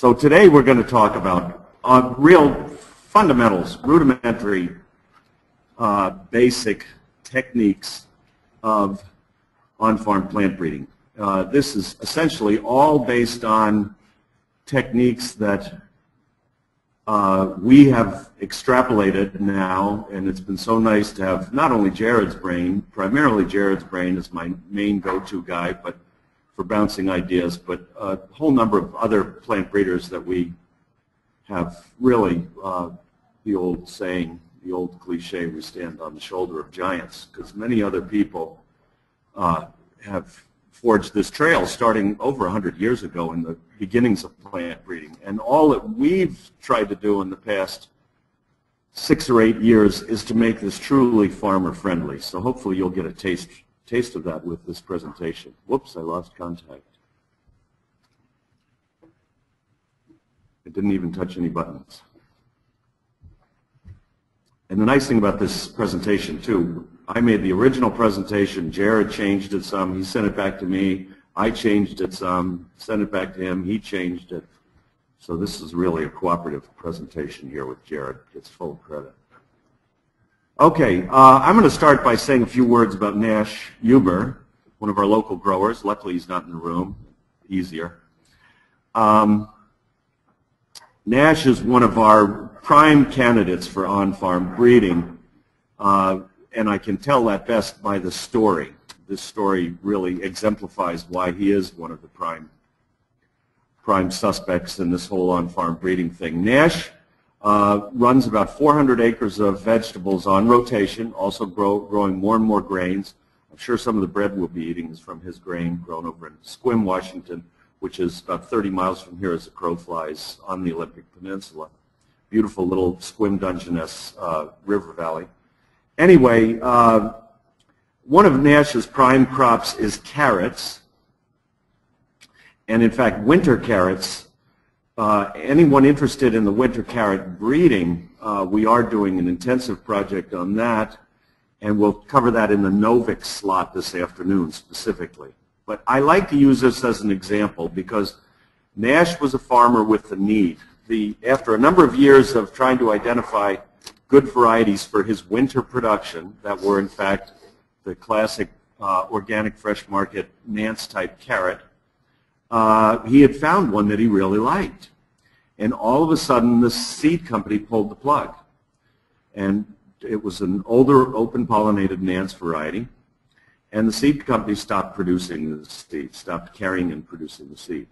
So today we're going to talk about uh, real fundamentals, rudimentary, uh, basic techniques of on-farm plant breeding. Uh, this is essentially all based on techniques that uh, we have extrapolated now, and it's been so nice to have not only Jared's brain, primarily Jared's brain is my main go-to guy, but for bouncing ideas, but a whole number of other plant breeders that we have really uh, the old saying, the old cliche, we stand on the shoulder of giants, because many other people uh, have forged this trail starting over 100 years ago in the beginnings of plant breeding. And all that we've tried to do in the past six or eight years is to make this truly farmer friendly. So hopefully you'll get a taste, taste of that with this presentation. Whoops, I lost contact. It didn't even touch any buttons. And the nice thing about this presentation, too, I made the original presentation. Jared changed it some. He sent it back to me. I changed it some, sent it back to him. He changed it. So this is really a cooperative presentation here with Jared. Gets full credit. Okay, uh, I'm going to start by saying a few words about Nash Huber, one of our local growers. Luckily, he's not in the room. Easier. Um, Nash is one of our prime candidates for on-farm breeding. Uh, and I can tell that best by the story. This story really exemplifies why he is one of the prime prime suspects in this whole on-farm breeding thing. Nash uh, runs about 400 acres of vegetables on rotation, also grow, growing more and more grains. I'm sure some of the bread we'll be eating is from his grain grown over in Sequim, Washington, which is about 30 miles from here as the crow flies on the Olympic Peninsula. Beautiful little Sequim Dungeness uh, river valley. Anyway, uh, one of Nash's prime crops is carrots. And in fact, winter carrots, uh, anyone interested in the winter carrot breeding, uh, we are doing an intensive project on that. And we'll cover that in the NOVIC slot this afternoon specifically. But I like to use this as an example because Nash was a farmer with the need. The, after a number of years of trying to identify good varieties for his winter production that were in fact the classic uh, organic fresh market Nantes type carrot, uh, he had found one that he really liked. And all of a sudden the seed company pulled the plug. And it was an older open pollinated Nantes variety. And the seed company stopped producing the seed, stopped carrying and producing the seed.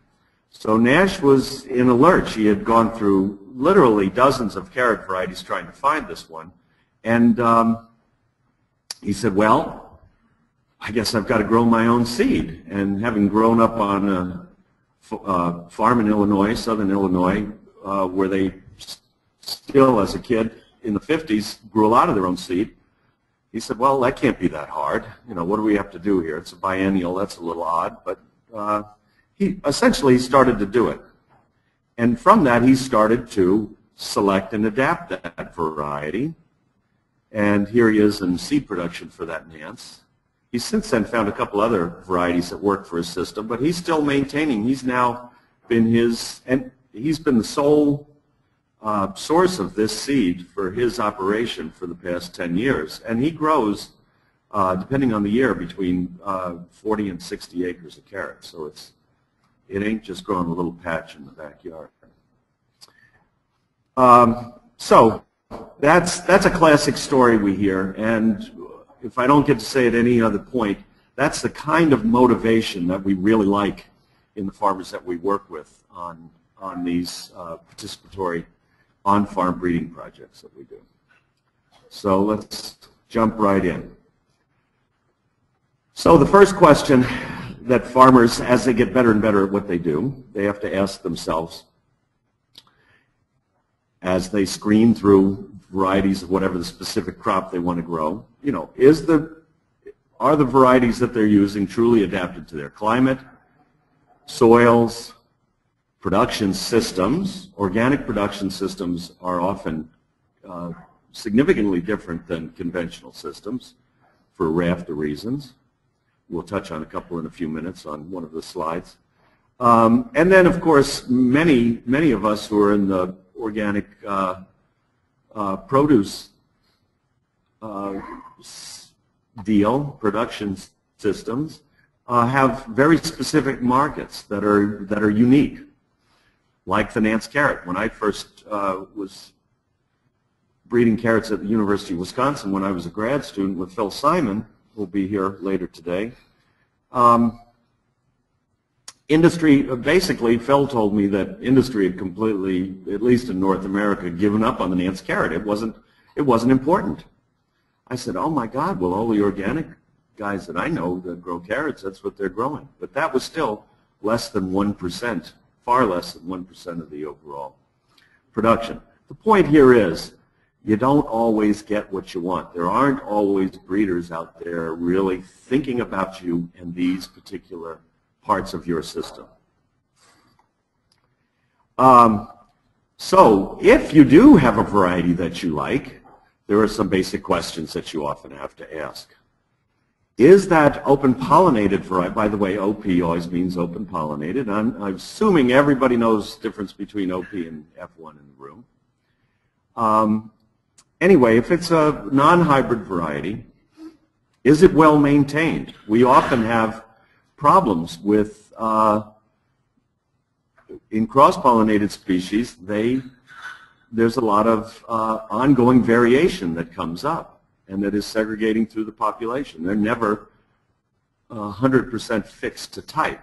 So Nash was in a lurch. He had gone through literally dozens of carrot varieties trying to find this one. And um, he said, well, I guess I've got to grow my own seed. And having grown up on a uh, farm in Illinois, southern Illinois, uh, where they still, as a kid in the 50s, grew a lot of their own seed, he said, well, that can't be that hard. You know, what do we have to do here? It's a biennial. That's a little odd. But uh, he essentially started to do it. And from that, he started to select and adapt that variety. And here he is in seed production for that Nantes. He's since then found a couple other varieties that work for his system, but he's still maintaining. He's now been his, and he's been the sole uh, source of this seed for his operation for the past 10 years. And he grows, uh, depending on the year, between uh, 40 and 60 acres of carrots. So it's it ain't just growing a little patch in the backyard. Um, so that's, that's a classic story we hear. And if I don't get to say at any other point, that's the kind of motivation that we really like in the farmers that we work with on, on these uh, participatory on-farm breeding projects that we do. So let's jump right in. So the first question that farmers, as they get better and better at what they do, they have to ask themselves, as they screen through varieties of whatever the specific crop they want to grow, you know, is the, are the varieties that they're using truly adapted to their climate, soils, production systems? Organic production systems are often uh, significantly different than conventional systems for a raft of reasons. We'll touch on a couple in a few minutes on one of the slides. Um, and then, of course, many, many of us who are in the organic uh, uh, produce uh, deal, production systems, uh, have very specific markets that are, that are unique, like the Nantes carrot. When I first uh, was breeding carrots at the University of Wisconsin when I was a grad student with Phil Simon, who will be here later today, um, industry, basically, Phil told me that industry had completely, at least in North America, given up on the Nantes carrot. It wasn't, it wasn't important. I said, oh my God, well, all the organic guys that I know that grow carrots, that's what they're growing. But that was still less than 1%, far less than 1% of the overall production. The point here is, you don't always get what you want. There aren't always breeders out there really thinking about you and these particular parts of your system. Um, so if you do have a variety that you like, there are some basic questions that you often have to ask. Is that open pollinated variety, by the way, OP always means open pollinated. I'm, I'm assuming everybody knows the difference between OP and F1 in the room. Um, anyway, if it's a non-hybrid variety, is it well maintained? We often have problems with, uh, in cross-pollinated species, they, there's a lot of uh, ongoing variation that comes up and that is segregating through the population. They're never uh, 100% fixed to type.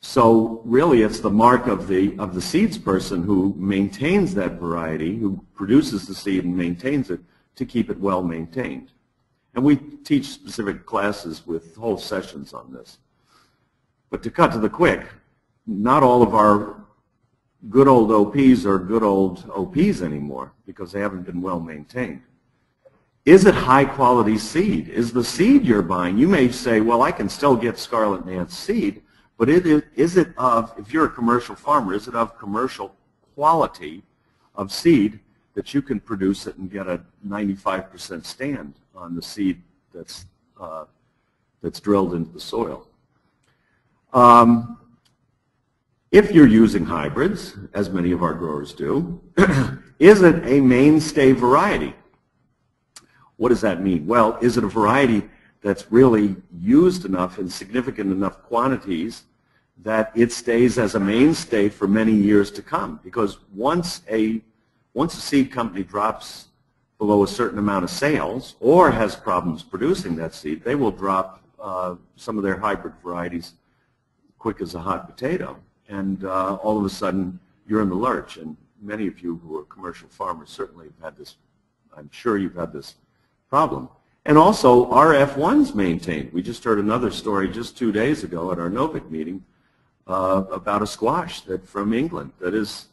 So really it's the mark of the, of the seeds person who maintains that variety, who produces the seed and maintains it to keep it well maintained. And we teach specific classes with whole sessions on this. But to cut to the quick, not all of our good old OPs are good old OPs anymore because they haven't been well maintained. Is it high quality seed? Is the seed you're buying, you may say, well, I can still get Scarlet Nantes seed, but it is, is it of, if you're a commercial farmer, is it of commercial quality of seed that you can produce it and get a 95% stand on the seed that's, uh, that's drilled into the soil. Um, if you're using hybrids, as many of our growers do, is it a mainstay variety? What does that mean? Well, is it a variety that's really used enough in significant enough quantities that it stays as a mainstay for many years to come? Because once a, once a seed company drops below a certain amount of sales or has problems producing that seed, they will drop uh, some of their hybrid varieties quick as a hot potato. And uh, all of a sudden, you're in the lurch. And many of you who are commercial farmers certainly have had this, I'm sure you've had this problem. And also, our F1's maintained. We just heard another story just two days ago at our NOVIC meeting uh, about a squash that from England that is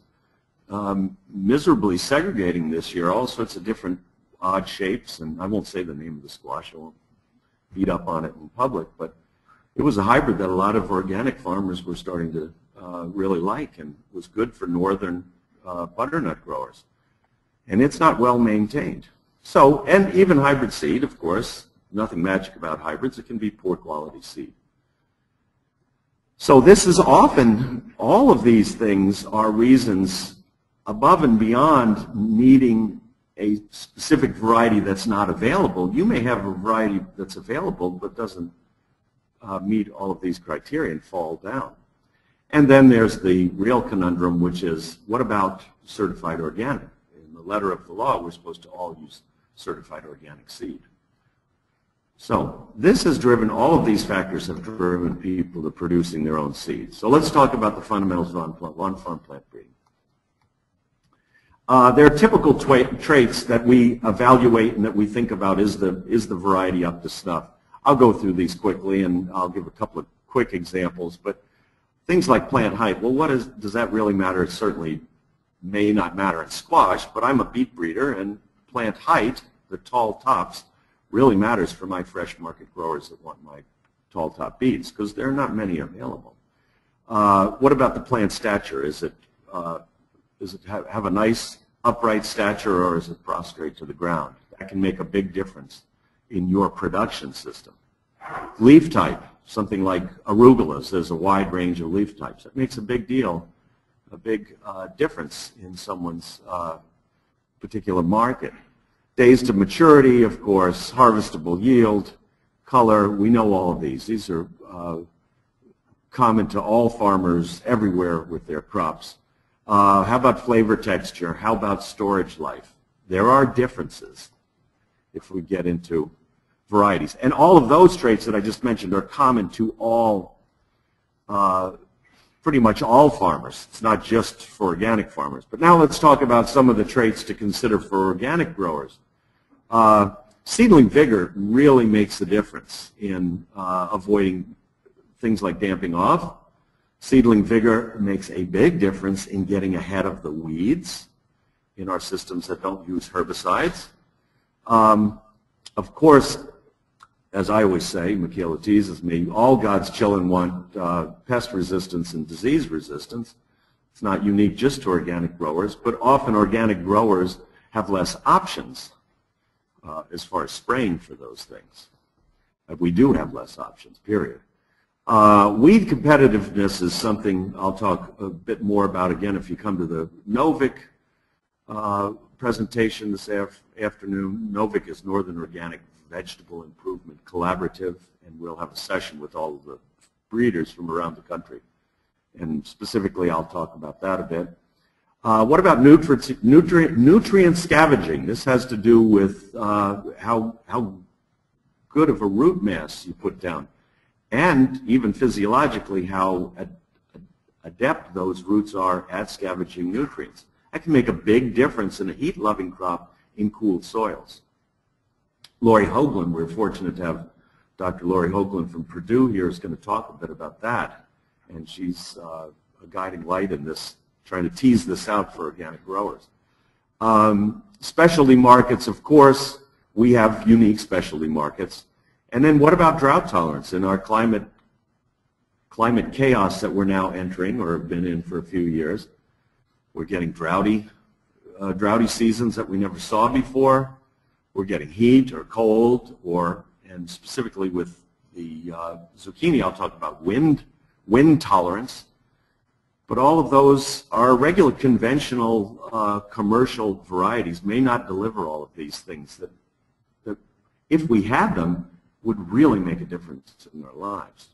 um, miserably segregating this year, all sorts of different odd shapes, and I won't say the name of the squash, I won't beat up on it in public, but it was a hybrid that a lot of organic farmers were starting to uh, really like and was good for northern uh, butternut growers. And it's not well maintained. So, and even hybrid seed, of course, nothing magic about hybrids, it can be poor quality seed. So this is often, all of these things are reasons above and beyond needing a specific variety that's not available, you may have a variety that's available but doesn't uh, meet all of these criteria and fall down. And then there's the real conundrum, which is, what about certified organic? In the letter of the law, we're supposed to all use certified organic seed. So this has driven, all of these factors have driven people to producing their own seeds. So let's talk about the fundamentals of on-farm plant breeding. Uh, there are typical traits that we evaluate and that we think about is the, is the variety up to snuff. I'll go through these quickly and I'll give a couple of quick examples, but things like plant height, well, what is, does that really matter? It certainly may not matter in squash, but I'm a beet breeder and plant height, the tall tops, really matters for my fresh market growers that want my tall top beets because there are not many available. Uh, what about the plant stature? Is it, uh, does it have, have a nice upright stature or is it prostrate to the ground? That can make a big difference in your production system. Leaf type. something like arugulas. There's a wide range of leaf types. It makes a big deal, a big uh, difference in someone's uh, particular market. Days to maturity, of course, harvestable yield, color, we know all of these. These are uh, common to all farmers everywhere with their crops. Uh, how about flavor texture? How about storage life? There are differences if we get into varieties. And all of those traits that I just mentioned are common to all, uh, pretty much all farmers. It's not just for organic farmers. But now let's talk about some of the traits to consider for organic growers. Uh, seedling vigor really makes a difference in uh, avoiding things like damping off. Seedling vigor makes a big difference in getting ahead of the weeds in our systems that don't use herbicides. Um, of course, as I always say, Micaela teases me, all God's children want uh, pest resistance and disease resistance. It's not unique just to organic growers, but often organic growers have less options uh, as far as spraying for those things. we do have less options, period. Uh, weed competitiveness is something I'll talk a bit more about again if you come to the NOVIC uh, presentation this af afternoon. NOVIC is Northern Organic Vegetable Improvement Collaborative, and we'll have a session with all of the breeders from around the country. And specifically, I'll talk about that a bit. Uh, what about nutrient, nutrient, nutrient scavenging? This has to do with uh, how, how good of a root mass you put down and even physiologically how ad adept those roots are at scavenging nutrients. That can make a big difference in a heat-loving crop in cool soils. Lori Hoagland, we're fortunate to have Dr. Lori Hoagland from Purdue here is going to talk a bit about that. And she's uh, a guiding light in this, trying to tease this out for organic growers. Um, specialty markets, of course, we have unique specialty markets. And then what about drought tolerance in our climate climate chaos that we're now entering or have been in for a few years? We're getting droughty, uh, droughty seasons that we never saw before. We're getting heat or cold, or and specifically with the uh, zucchini, I'll talk about wind wind tolerance. But all of those, our regular conventional uh, commercial varieties may not deliver all of these things that, that if we had them, would really make a difference in their lives.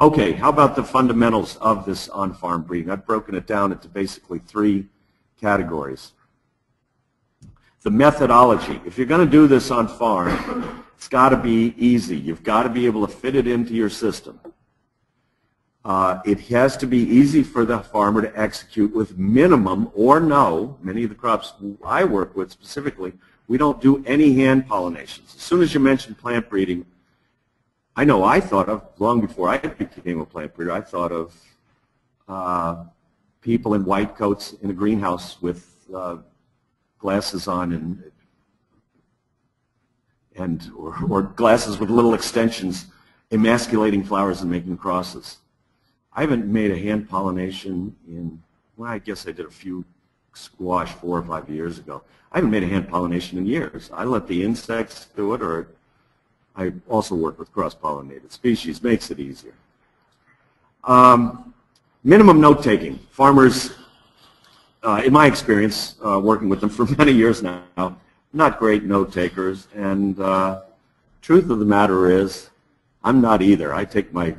Okay, how about the fundamentals of this on-farm breeding? I've broken it down into basically three categories. The methodology. If you're going to do this on farm, it's got to be easy. You've got to be able to fit it into your system. Uh, it has to be easy for the farmer to execute with minimum or no, many of the crops I work with specifically, we don't do any hand pollinations. As soon as you mention plant breeding, I know I thought of, long before I became a plant breeder, I thought of uh, people in white coats in a greenhouse with uh, glasses on and and or, or, glasses with little extensions emasculating flowers and making crosses. I haven't made a hand pollination in, well, I guess I did a few squash four or five years ago. I haven't made a hand pollination in years. I let the insects do it, or I also work with cross-pollinated species. Makes it easier. Um, minimum note-taking. Farmers, uh, in my experience, uh, working with them for many years now, not great note-takers. And uh, truth of the matter is, I'm not either. I take my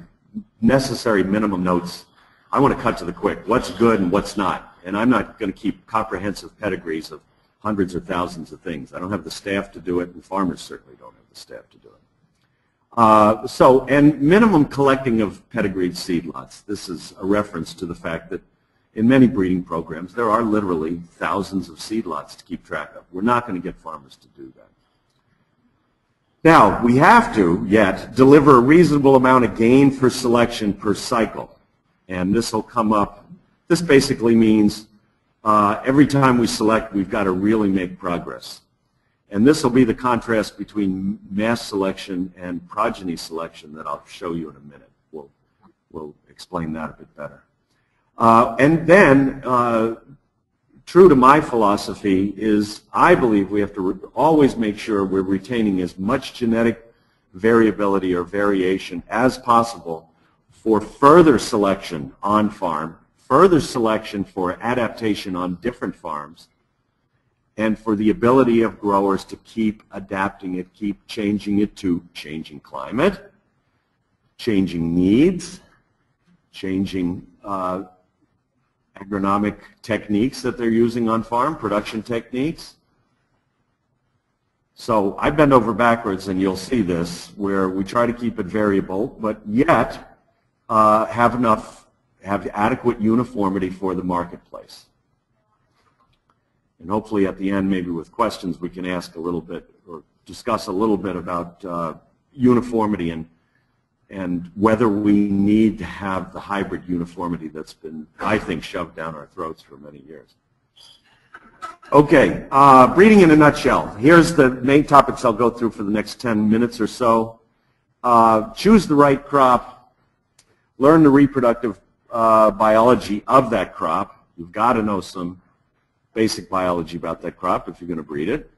necessary minimum notes. I want to cut to the quick. What's good and what's not. And I'm not going to keep comprehensive pedigrees of hundreds or thousands of things. I don't have the staff to do it, and farmers certainly don't have the staff to do it. Uh, so, and minimum collecting of pedigreed seed lots. This is a reference to the fact that in many breeding programs, there are literally thousands of seed lots to keep track of. We're not going to get farmers to do that. Now, we have to, yet, deliver a reasonable amount of gain for selection per cycle. And this will come up. This basically means uh, every time we select, we've got to really make progress. And this will be the contrast between mass selection and progeny selection that I'll show you in a minute. We'll, we'll explain that a bit better. Uh, and then, uh, true to my philosophy, is I believe we have to always make sure we're retaining as much genetic variability or variation as possible for further selection on farm, further selection for adaptation on different farms, and for the ability of growers to keep adapting it, keep changing it to changing climate, changing needs, changing uh, agronomic techniques that they're using on farm, production techniques. So I bend over backwards and you'll see this where we try to keep it variable, but yet uh, have enough, have adequate uniformity for the marketplace. And hopefully at the end, maybe with questions, we can ask a little bit or discuss a little bit about uh, uniformity and and whether we need to have the hybrid uniformity that's been, I think, shoved down our throats for many years. Okay, uh, breeding in a nutshell. Here's the main topics I'll go through for the next 10 minutes or so. Uh, choose the right crop. Learn the reproductive uh, biology of that crop. You've got to know some basic biology about that crop if you're going to breed it.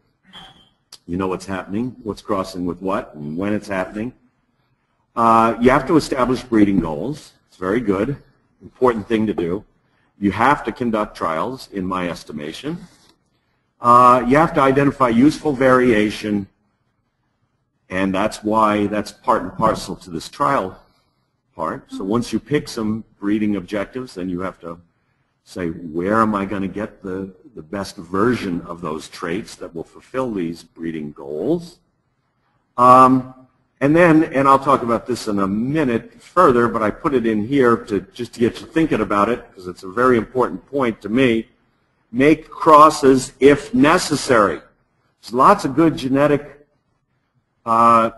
You know what's happening, what's crossing with what, and when it's happening. Uh, you have to establish breeding goals. It's very good, important thing to do. You have to conduct trials, in my estimation. Uh, you have to identify useful variation, and that's why that's part and parcel to this trial part. So once you pick some breeding objectives, then you have to say, where am I going to get the, the best version of those traits that will fulfill these breeding goals? Um, and then, and I'll talk about this in a minute further, but I put it in here to just to get you thinking about it because it's a very important point to me. Make crosses if necessary. There's lots of good genetic uh,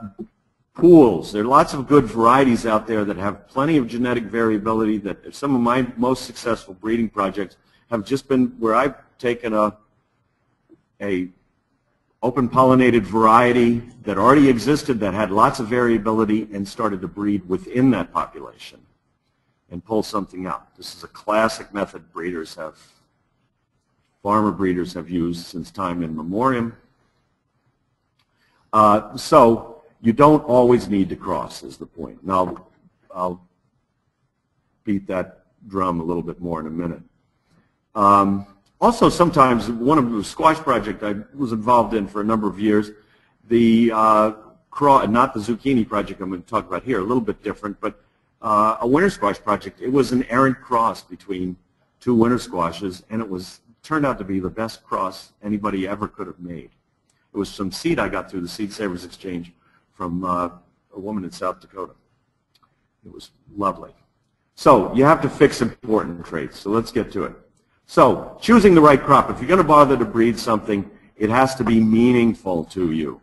pools. There are lots of good varieties out there that have plenty of genetic variability that some of my most successful breeding projects have just been where I've taken a, a open pollinated variety that already existed that had lots of variability and started to breed within that population and pull something out. This is a classic method breeders have, farmer breeders have used since time in memoriam. Uh, so you don't always need to cross is the point. And I'll, I'll beat that drum a little bit more in a minute. Um, also, sometimes one of the squash project I was involved in for a number of years, the uh, not the zucchini project I'm going to talk about here, a little bit different, but uh, a winter squash project. It was an errant cross between two winter squashes, and it was turned out to be the best cross anybody ever could have made. It was some seed I got through the Seed Savers Exchange from uh, a woman in South Dakota. It was lovely. So you have to fix important traits. So let's get to it. So choosing the right crop. If you're going to bother to breed something, it has to be meaningful to you.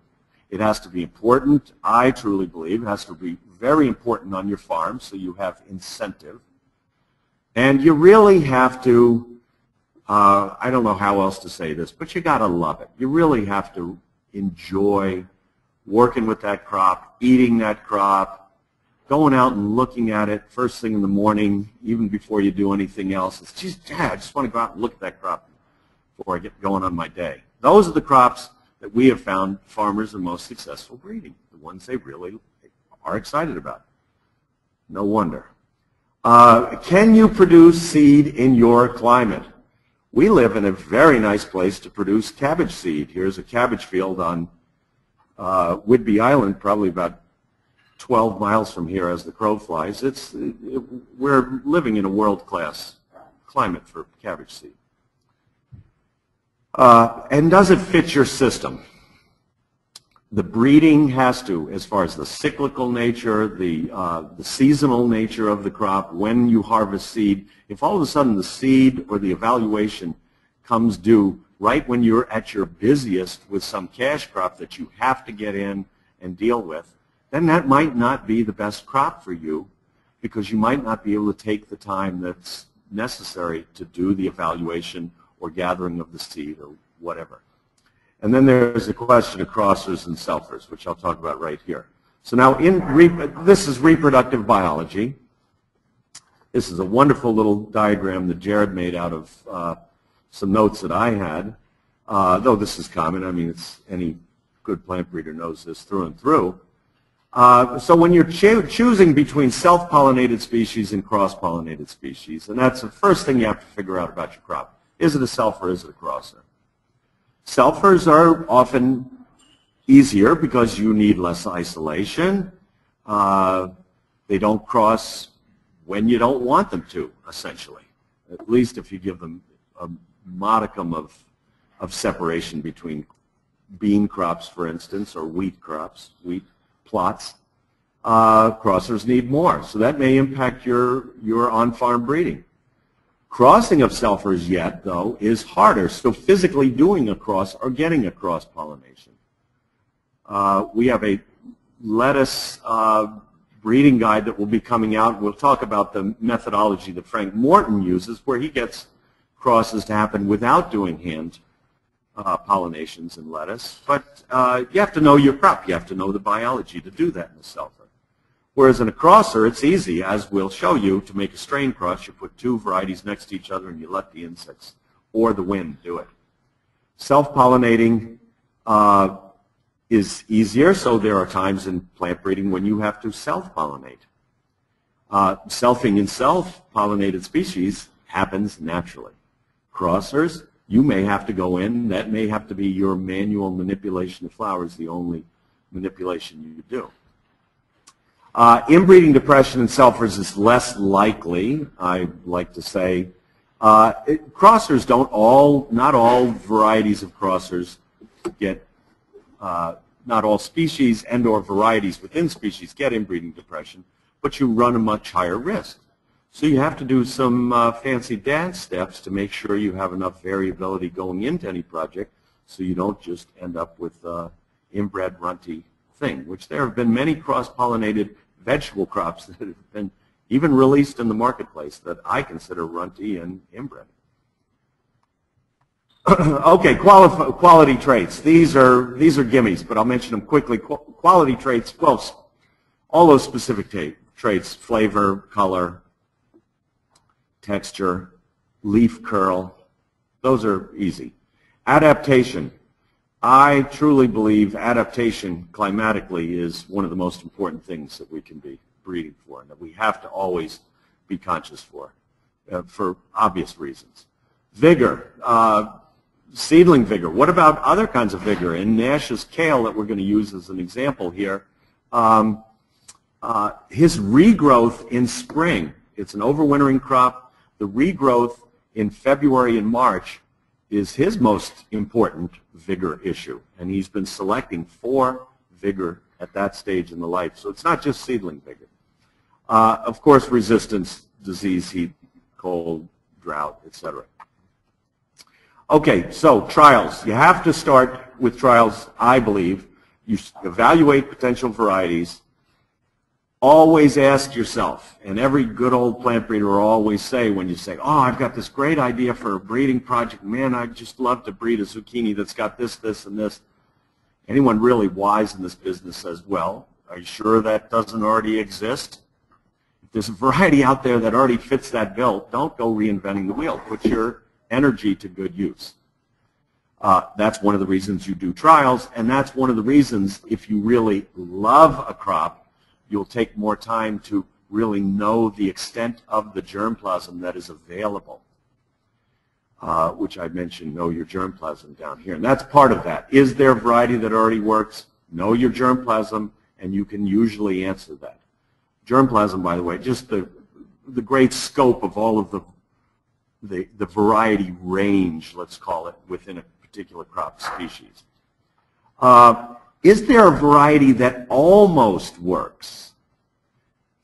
It has to be important. I truly believe it has to be very important on your farm so you have incentive. And you really have to, uh, I don't know how else to say this, but you got to love it. You really have to enjoy working with that crop, eating that crop, going out and looking at it first thing in the morning, even before you do anything else. It's just, Dad, I just want to go out and look at that crop before I get going on my day. Those are the crops that we have found farmers are most successful breeding, the ones they really are excited about. No wonder. Uh, can you produce seed in your climate? We live in a very nice place to produce cabbage seed. Here's a cabbage field on uh, Whidbey Island, probably about 12 miles from here as the crow flies. It's, it, we're living in a world-class climate for cabbage seed. Uh, and does it fit your system? The breeding has to, as far as the cyclical nature, the, uh, the seasonal nature of the crop, when you harvest seed, if all of a sudden the seed or the evaluation comes due right when you're at your busiest with some cash crop that you have to get in and deal with, then that might not be the best crop for you because you might not be able to take the time that's necessary to do the evaluation or gathering of the seed or whatever. And then there's the question of crossers and selfers, which I'll talk about right here. So now in this is reproductive biology. This is a wonderful little diagram that Jared made out of uh, some notes that I had. Uh, though this is common, I mean, it's any good plant breeder knows this through and through. Uh, so when you're cho choosing between self-pollinated species and cross-pollinated species, and that's the first thing you have to figure out about your crop. Is it a self or is it a crosser? Selfers are often easier because you need less isolation. Uh, they don't cross when you don't want them to, essentially. At least if you give them a modicum of, of separation between bean crops, for instance, or wheat crops, wheat plots, uh, crossers need more. So that may impact your, your on-farm breeding. Crossing of selfers yet, though, is harder. So physically doing a cross or getting a cross-pollination. Uh, we have a lettuce uh, breeding guide that will be coming out. We'll talk about the methodology that Frank Morton uses where he gets crosses to happen without doing hand uh, pollinations in lettuce. But uh, you have to know your crop. You have to know the biology to do that in a selfer. Whereas in a crosser, it's easy, as we'll show you, to make a strain cross. You put two varieties next to each other and you let the insects or the wind do it. Self-pollinating uh, is easier, so there are times in plant breeding when you have to self-pollinate. Uh, selfing in self-pollinated species happens naturally. Crossers, you may have to go in. That may have to be your manual manipulation of flowers, the only manipulation you do. Uh, inbreeding depression in selfers is less likely, I like to say. Uh, it, crossers don't all, not all varieties of crossers get, uh, not all species and or varieties within species get inbreeding depression, but you run a much higher risk. So you have to do some uh, fancy dance steps to make sure you have enough variability going into any project so you don't just end up with uh, inbred runty thing, which there have been many cross-pollinated vegetable crops that have been even released in the marketplace that I consider runty and inbred. okay, quali quality traits. These are these are gimmies, but I'll mention them quickly. Qu quality traits, well, all those specific traits, flavor, color, texture, leaf curl. Those are easy. Adaptation. I truly believe adaptation climatically is one of the most important things that we can be breeding for and that we have to always be conscious for, uh, for obvious reasons. Vigor, uh, seedling vigor. What about other kinds of vigor? In Nash's kale that we're going to use as an example here, um, uh, his regrowth in spring, it's an overwintering crop, the regrowth in February and March is his most important vigor issue, and he's been selecting for vigor at that stage in the life. So it's not just seedling vigor. Uh, of course, resistance, disease, heat, cold, drought, etc. Okay, so trials. You have to start with trials, I believe. You evaluate potential varieties always ask yourself, and every good old plant breeder will always say when you say, oh, I've got this great idea for a breeding project. Man, I'd just love to breed a zucchini that's got this, this, and this. Anyone really wise in this business says, well, are you sure that doesn't already exist? If there's a variety out there that already fits that bill, don't go reinventing the wheel. Put your energy to good use. Uh, that's one of the reasons you do trials, and that's one of the reasons if you really love a crop, you'll take more time to really know the extent of the germplasm that is available, uh, which I mentioned, know your germplasm down here. And that's part of that. Is there a variety that already works? Know your germplasm, and you can usually answer that. Germplasm, by the way, just the, the great scope of all of the, the, the variety range, let's call it, within a particular crop species. Uh, is there a variety that almost works?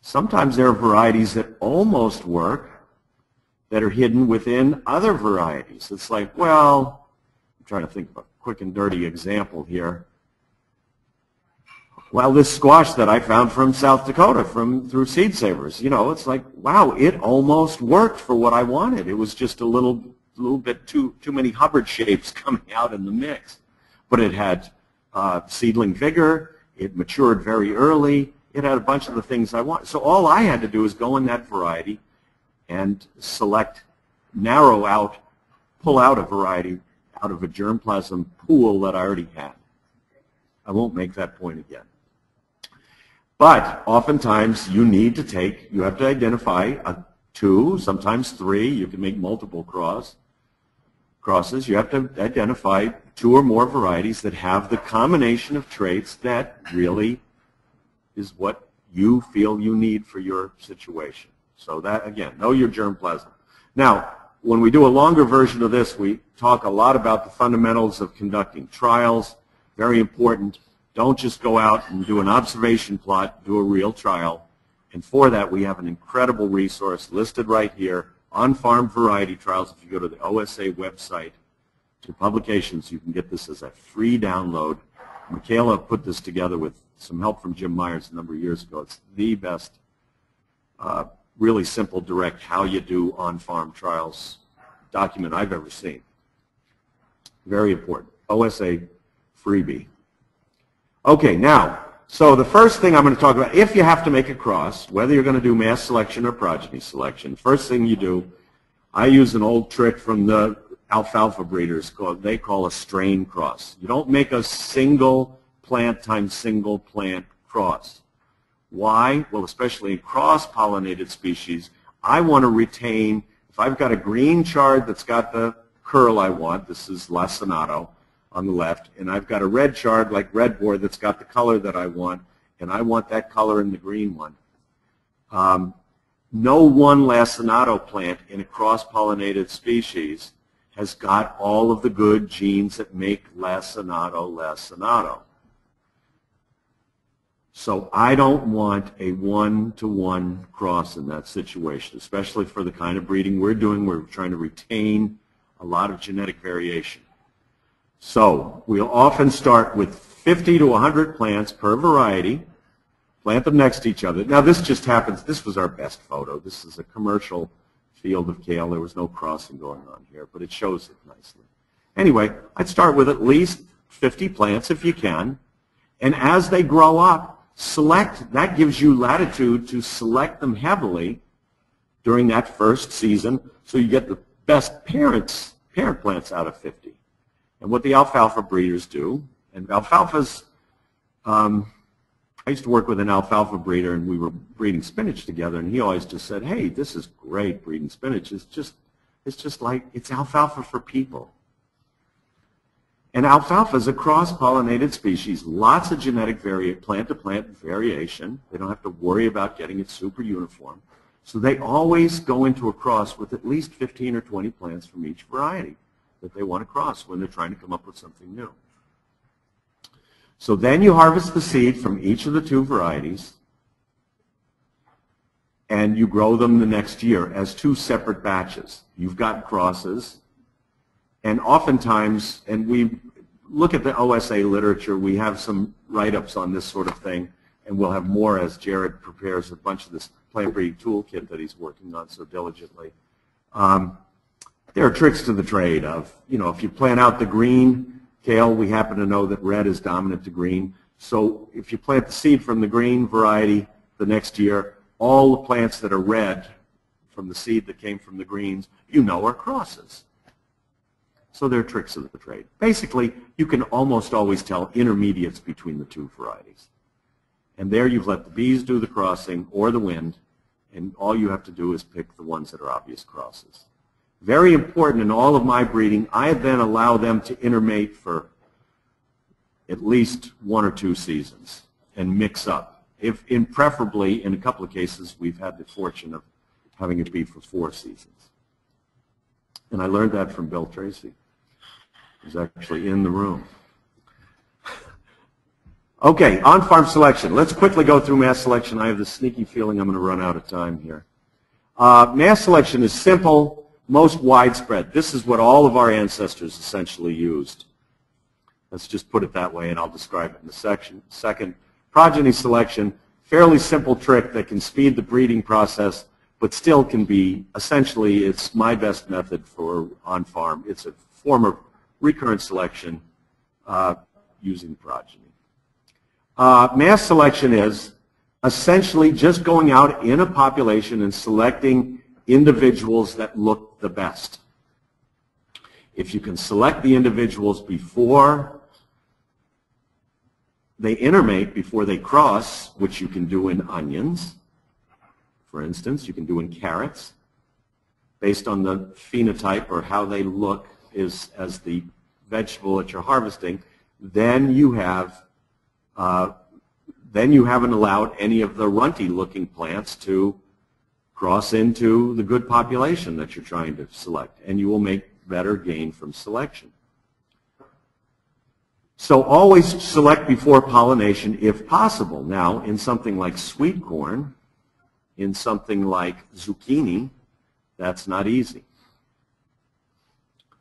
Sometimes there are varieties that almost work that are hidden within other varieties. It's like, well, I'm trying to think of a quick and dirty example here. Well, this squash that I found from South Dakota from through Seed Savers, you know, it's like, wow, it almost worked for what I wanted. It was just a little, little bit too too many Hubbard shapes coming out in the mix, but it had uh, seedling vigor. It matured very early. It had a bunch of the things I want. So all I had to do was go in that variety and select, narrow out, pull out a variety out of a germplasm pool that I already had. I won't make that point again. But oftentimes you need to take, you have to identify a two, sometimes three, you can make multiple cross, crosses. You have to identify two or more varieties that have the combination of traits that really is what you feel you need for your situation. So that, again, know your germplasm. Now, when we do a longer version of this, we talk a lot about the fundamentals of conducting trials. Very important. Don't just go out and do an observation plot, do a real trial. And for that, we have an incredible resource listed right here, on-farm variety trials. If you go to the OSA website to publications, you can get this as a free download. Micaela put this together with some help from Jim Myers a number of years ago. It's the best, uh, really simple, direct, how you do on-farm trials document I've ever seen. Very important. OSA freebie. Okay, now, so the first thing I'm going to talk about, if you have to make a cross, whether you're going to do mass selection or progeny selection, first thing you do, I use an old trick from the alfalfa breeders called, they call a strain cross. You don't make a single plant times single plant cross. Why? Well, especially in cross-pollinated species, I want to retain, if I've got a green chard that's got the curl I want, this is lacinato, on the left, and I've got a red chard like Redbor that's got the color that I want, and I want that color in the green one. Um, no one lacinato plant in a cross-pollinated species has got all of the good genes that make lacinato lacinato. So I don't want a one-to-one -one cross in that situation, especially for the kind of breeding we're doing. We're trying to retain a lot of genetic variation. So we'll often start with 50 to 100 plants per variety, plant them next to each other. Now this just happens, this was our best photo. This is a commercial field of kale. There was no crossing going on here, but it shows it nicely. Anyway, I'd start with at least 50 plants if you can. And as they grow up, select, that gives you latitude to select them heavily during that first season so you get the best parents, parent plants out of 50 and what the alfalfa breeders do. And alfalfa's, um, I used to work with an alfalfa breeder, and we were breeding spinach together, and he always just said, "Hey, this is great breeding spinach. It's just, it's just like it's alfalfa for people." And alfalfa is a cross-pollinated species, lots of genetic plant-to-plant variation. They don't have to worry about getting it super uniform. So they always go into a cross with at least 15 or 20 plants from each variety that they want to cross when they're trying to come up with something new. So then you harvest the seed from each of the two varieties and you grow them the next year as two separate batches. You've got crosses and oftentimes, and we look at the OSA literature, we have some write-ups on this sort of thing and we'll have more as Jared prepares a bunch of this plant breeding toolkit that he's working on so diligently. Um, there are tricks to the trade of, you know, if you plant out the green kale, we happen to know that red is dominant to green. So if you plant the seed from the green variety the next year, all the plants that are red from the seed that came from the greens, you know are crosses. So there are tricks of the trade. Basically, you can almost always tell intermediates between the two varieties. And there you've let the bees do the crossing or the wind, and all you have to do is pick the ones that are obvious crosses. Very important in all of my breeding. I then allow them to intermate for at least one or two seasons and mix up. If, in preferably, in a couple of cases, we've had the fortune of having it be for four seasons. And I learned that from Bill Tracy. He's actually in the room. Okay, on-farm selection. Let's quickly go through mass selection. I have the sneaky feeling I'm going to run out of time here. Uh, mass selection is simple most widespread. This is what all of our ancestors essentially used. Let's just put it that way, and I'll describe it in a section. Second, progeny selection, fairly simple trick that can speed the breeding process, but still can be, essentially, it's my best method for on-farm. It's a form of recurrent selection uh, using progeny. Uh, mass selection is essentially just going out in a population and selecting individuals that look the best. If you can select the individuals before they intermate before they cross, which you can do in onions, for instance. You can do in carrots, based on the phenotype or how they look is as the vegetable that you're harvesting. Then you have uh, then you haven't allowed any of the runty-looking plants to cross into the good population that you're trying to select, and you will make better gain from selection. So always select before pollination if possible. Now, in something like sweet corn, in something like zucchini, that's not easy.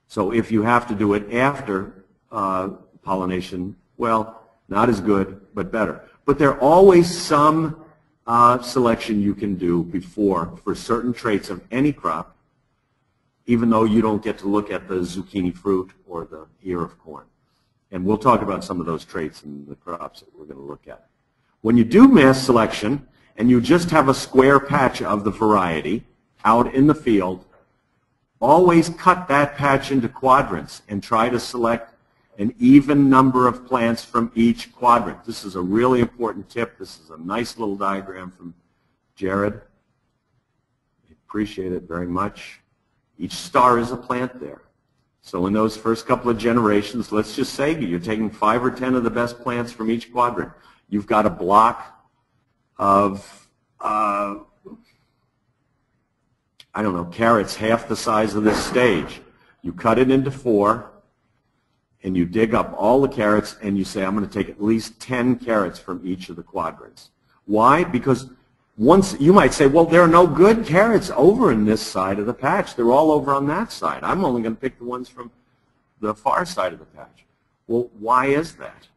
So if you have to do it after uh, pollination, well, not as good, but better. But there are always some uh, selection you can do before for certain traits of any crop, even though you don't get to look at the zucchini fruit or the ear of corn. And we'll talk about some of those traits in the crops that we're going to look at. When you do mass selection and you just have a square patch of the variety out in the field, always cut that patch into quadrants and try to select an even number of plants from each quadrant. This is a really important tip. This is a nice little diagram from Jared. I appreciate it very much. Each star is a plant there. So in those first couple of generations, let's just say you're taking five or ten of the best plants from each quadrant. You've got a block of, uh, I don't know, carrots half the size of this stage. You cut it into four, and you dig up all the carrots and you say, I'm going to take at least 10 carrots from each of the quadrants. Why? Because once you might say, well, there are no good carrots over in this side of the patch. They're all over on that side. I'm only going to pick the ones from the far side of the patch. Well, why is that?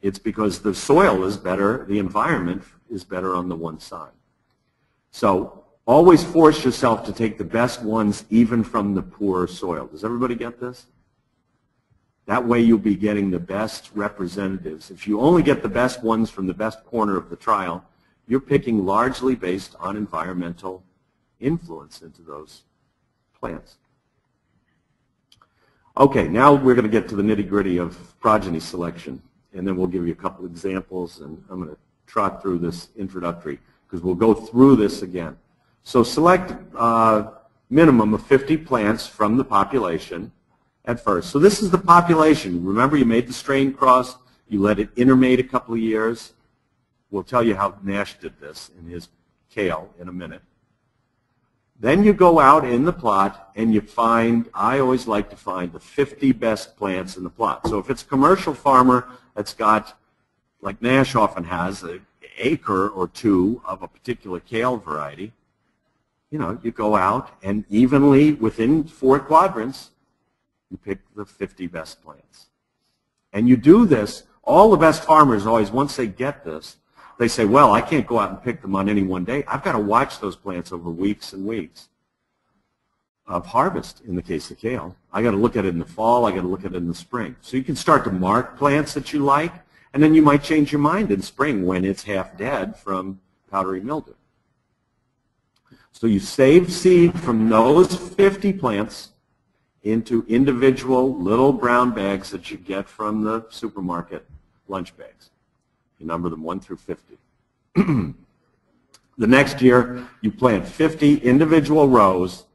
It's because the soil is better, the environment is better on the one side. So always force yourself to take the best ones even from the poor soil. Does everybody get this? That way you'll be getting the best representatives. If you only get the best ones from the best corner of the trial, you're picking largely based on environmental influence into those plants. Okay, now we're going to get to the nitty-gritty of progeny selection, and then we'll give you a couple examples, and I'm going to trot through this introductory, because we'll go through this again. So select a uh, minimum of 50 plants from the population, at first. So this is the population. Remember, you made the strain cross. You let it intermate a couple of years. We'll tell you how Nash did this in his kale in a minute. Then you go out in the plot and you find, I always like to find the 50 best plants in the plot. So if it's a commercial farmer that's got, like Nash often has, an acre or two of a particular kale variety, you know, you go out and evenly within four quadrants, you pick the 50 best plants. And you do this, all the best farmers always, once they get this, they say, well, I can't go out and pick them on any one day. I've got to watch those plants over weeks and weeks of harvest in the case of kale. I got to look at it in the fall. I got to look at it in the spring. So you can start to mark plants that you like, and then you might change your mind in spring when it's half dead from powdery mildew. So you save seed from those 50 plants into individual little brown bags that you get from the supermarket lunch bags. You number them 1 through 50. the next year, you plant 50 individual rows,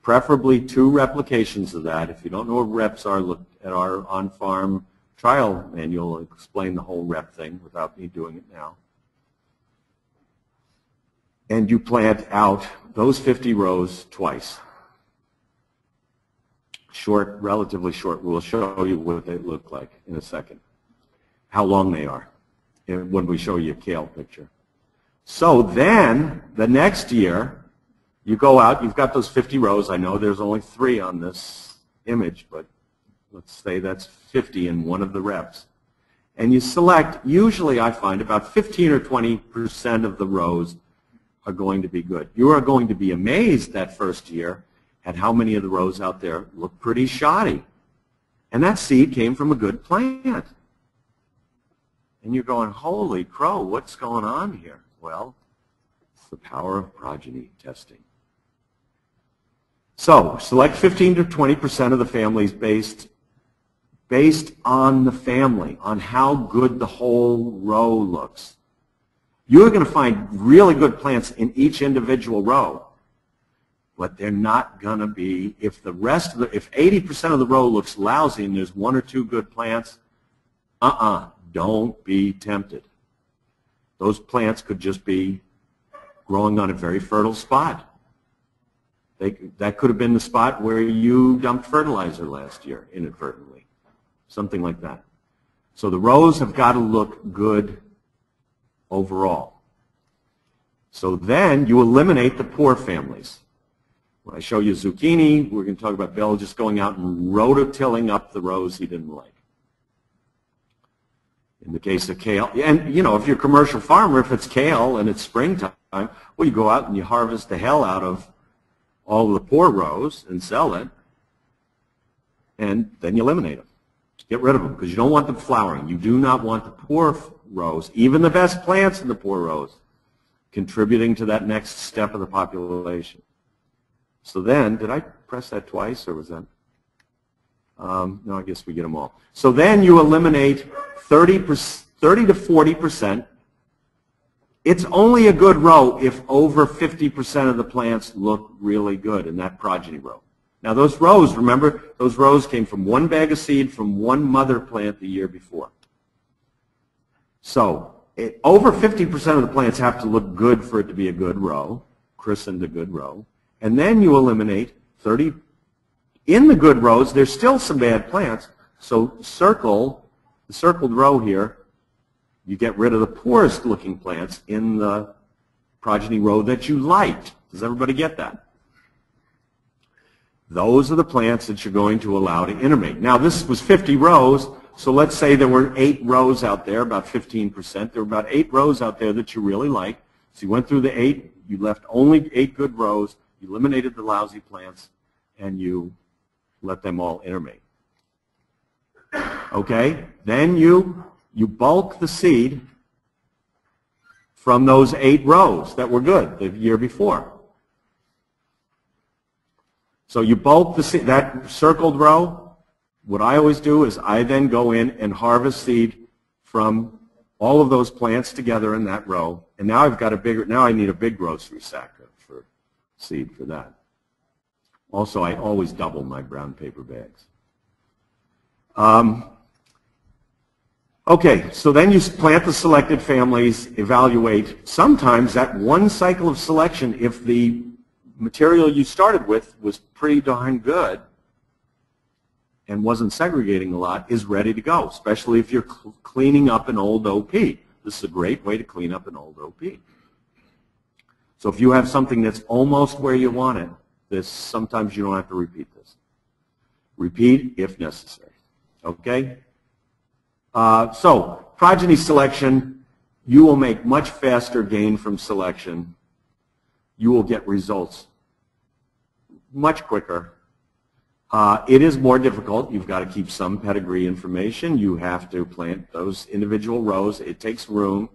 preferably two replications of that. If you don't know what reps are, look at our on-farm trial manual. It'll explain the whole rep thing without me doing it now. And you plant out those 50 rows twice short, relatively short. We'll show you what they look like in a second, how long they are eh, when we show you a kale picture. So then, the next year, you go out, you've got those 50 rows. I know there's only three on this image, but let's say that's 50 in one of the reps. And you select, usually I find about 15 or 20% of the rows are going to be good. You are going to be amazed that first year at how many of the rows out there look pretty shoddy. And that seed came from a good plant. And you're going, holy crow, what's going on here? Well, it's the power of progeny testing. So select 15 to 20% of the families based based on the family, on how good the whole row looks. You're going to find really good plants in each individual row, but they're not going to be, if the rest of the, if 80% of the row looks lousy and there's one or two good plants, uh-uh, don't be tempted. Those plants could just be growing on a very fertile spot. They, that could have been the spot where you dumped fertilizer last year inadvertently, something like that. So the rows have got to look good overall. So then you eliminate the poor families. When I show you zucchini, we're going to talk about Bill just going out and rototilling up the rows he didn't like. In the case of kale, and you know, if you're a commercial farmer, if it's kale and it's springtime, well, you go out and you harvest the hell out of all the poor rows and sell it, and then you eliminate them. Get rid of them because you don't want them flowering. You do not want the poor rows, even the best plants in the poor rows, contributing to that next step of the population. So then, did I press that twice or was that? Um, no, I guess we get them all. So then you eliminate 30, 30 to 40 percent it's only a good row if over 50% of the plants look really good in that progeny row. Now those rows, remember, those rows came from one bag of seed from one mother plant the year before. So it, over 50% of the plants have to look good for it to be a good row, christened a good row. And then you eliminate 30. In the good rows, there's still some bad plants. So circle, the circled row here, you get rid of the poorest looking plants in the progeny row that you liked. Does everybody get that? Those are the plants that you're going to allow to intermate. Now this was 50 rows, so let's say there were eight rows out there, about 15%. There were about eight rows out there that you really liked. So you went through the eight, you left only eight good rows, eliminated the lousy plants, and you let them all intermate. Okay? Then you you bulk the seed from those eight rows that were good the year before. So you bulk the seed, that circled row, what I always do is I then go in and harvest seed from all of those plants together in that row. And now I've got a bigger, now I need a big grocery sack seed for that. Also, I always double my brown paper bags. Um, Okay, so then you plant the selected families, evaluate. Sometimes that one cycle of selection, if the material you started with was pretty darn good and wasn't segregating a lot, is ready to go, especially if you're cl cleaning up an old OP. This is a great way to clean up an old OP. So if you have something that's almost where you want it, this sometimes you don't have to repeat this. Repeat if necessary. Okay? Uh, so, progeny selection, you will make much faster gain from selection. You will get results much quicker. Uh, it is more difficult. You've got to keep some pedigree information. You have to plant those individual rows. It takes room.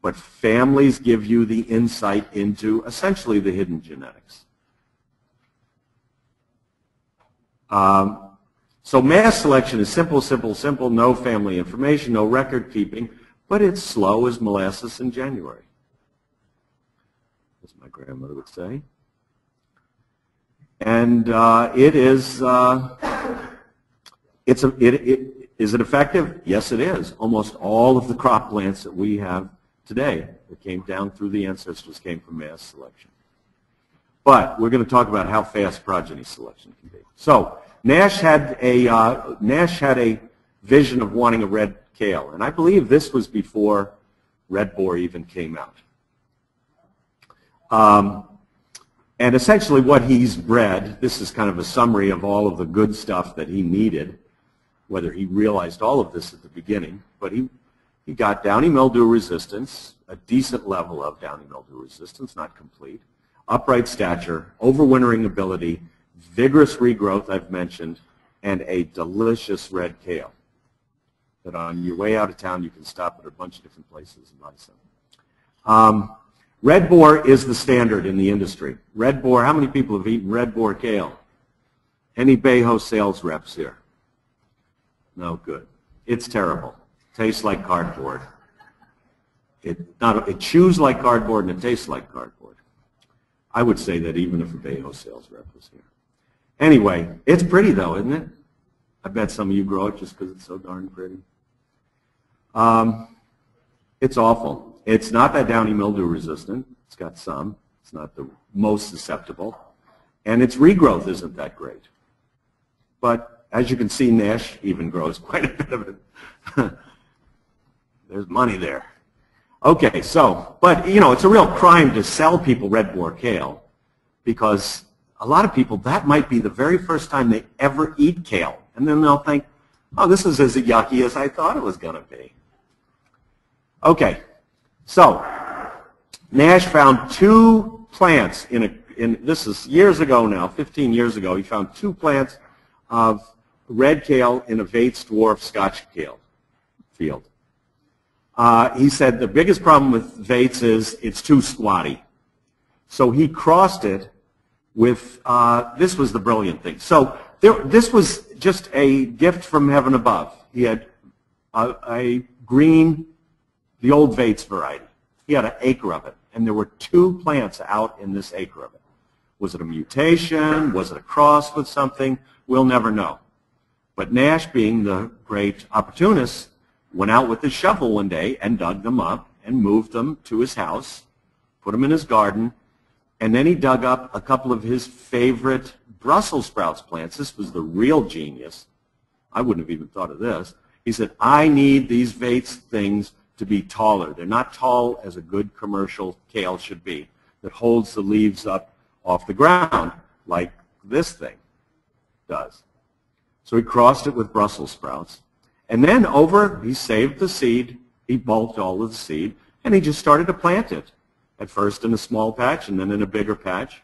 But families give you the insight into essentially the hidden genetics. Um, so mass selection is simple, simple, simple, no family information, no record keeping, but it's slow as molasses in January, as my grandmother would say. And uh, it is, uh, it's a, it, it, is it effective? Yes, it is. Almost all of the crop plants that we have today that came down through the ancestors came from mass selection. But we're going to talk about how fast progeny selection can be. So Nash had a uh, Nash had a vision of wanting a red kale, and I believe this was before Redbor even came out. Um, and essentially what he's bred, this is kind of a summary of all of the good stuff that he needed, whether he realized all of this at the beginning, but he, he got downy mildew resistance, a decent level of downy mildew resistance, not complete, upright stature, overwintering ability, vigorous regrowth I've mentioned, and a delicious red kale that on your way out of town you can stop at a bunch of different places and buy some. Um, Redbor is the standard in the industry. Redbor, how many people have eaten Redbor kale? Any Bejo sales reps here? No good. It's terrible. Tastes like cardboard. It not it chews like cardboard and it tastes like cardboard. I would say that even if a Bejo sales rep was here. Anyway, it's pretty though, isn't it? I bet some of you grow it just because it's so darn pretty. Um, it's awful. It's not that downy mildew resistant. It's got some. It's not the most susceptible. And its regrowth isn't that great. But as you can see, Nash even grows quite a bit of it. There's money there. Okay, so, but you know, it's a real crime to sell people Redbor kale because a lot of people, that might be the very first time they ever eat kale. And then they'll think, oh, this is as yucky as I thought it was going to be. Okay, so Nash found two plants in a, in, this is years ago now, 15 years ago, he found two plants of red kale in a Vates dwarf Scotch kale field. Uh, he said the biggest problem with Vates is it's too squatty. So he crossed it with, uh, this was the brilliant thing. So there, this was just a gift from heaven above. He had a, a green, the old Vates variety. He had an acre of it, and there were two plants out in this acre of it. Was it a mutation? Was it a cross with something? We'll never know. But Nash, being the great opportunist, went out with his shovel one day and dug them up and moved them to his house, put them in his garden, and then he dug up a couple of his favorite Brussels sprouts plants. This was the real genius. I wouldn't have even thought of this. He said, I need these Vates things to be taller. They're not tall as a good commercial kale should be that holds the leaves up off the ground like this thing does. So he crossed it with Brussels sprouts. And then over, he saved the seed, he bulked all of the seed, and he just started to plant it, at first in a small patch and then in a bigger patch.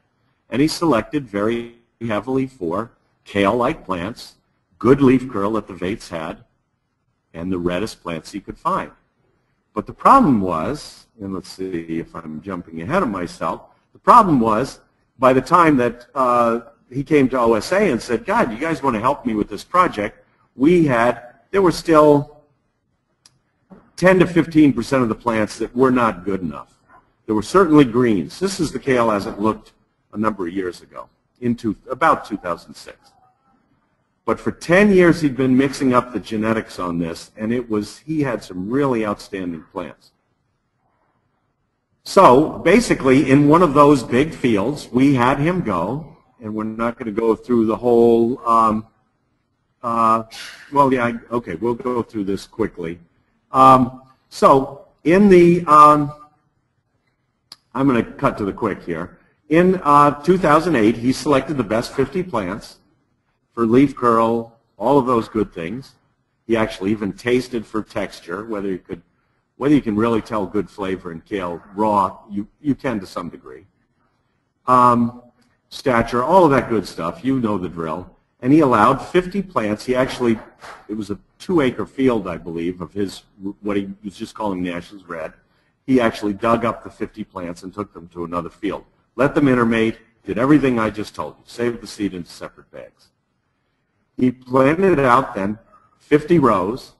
And he selected very heavily for kale-like plants, good leaf curl that the Vates had, and the reddest plants he could find. But the problem was, and let's see if I'm jumping ahead of myself, the problem was by the time that uh, he came to OSA and said, God, you guys want to help me with this project, we had there were still 10 to 15% of the plants that were not good enough. There were certainly greens. This is the kale as it looked a number of years ago, into about 2006. But for 10 years he'd been mixing up the genetics on this, and it was he had some really outstanding plants. So basically, in one of those big fields, we had him go, and we're not going to go through the whole um, uh, well, yeah, okay, we'll go through this quickly. Um, so in the, um, I'm going to cut to the quick here. In uh, 2008, he selected the best 50 plants for leaf curl, all of those good things. He actually even tasted for texture, whether you could, whether you can really tell good flavor in kale raw, you, you can to some degree. Um, stature, all of that good stuff. You know the drill and he allowed 50 plants. He actually, it was a two-acre field, I believe, of his, what he was just calling Nash's Red. He actually dug up the 50 plants and took them to another field. Let them intermate, did everything I just told you, saved the seed into separate bags. He planted out then 50 rows,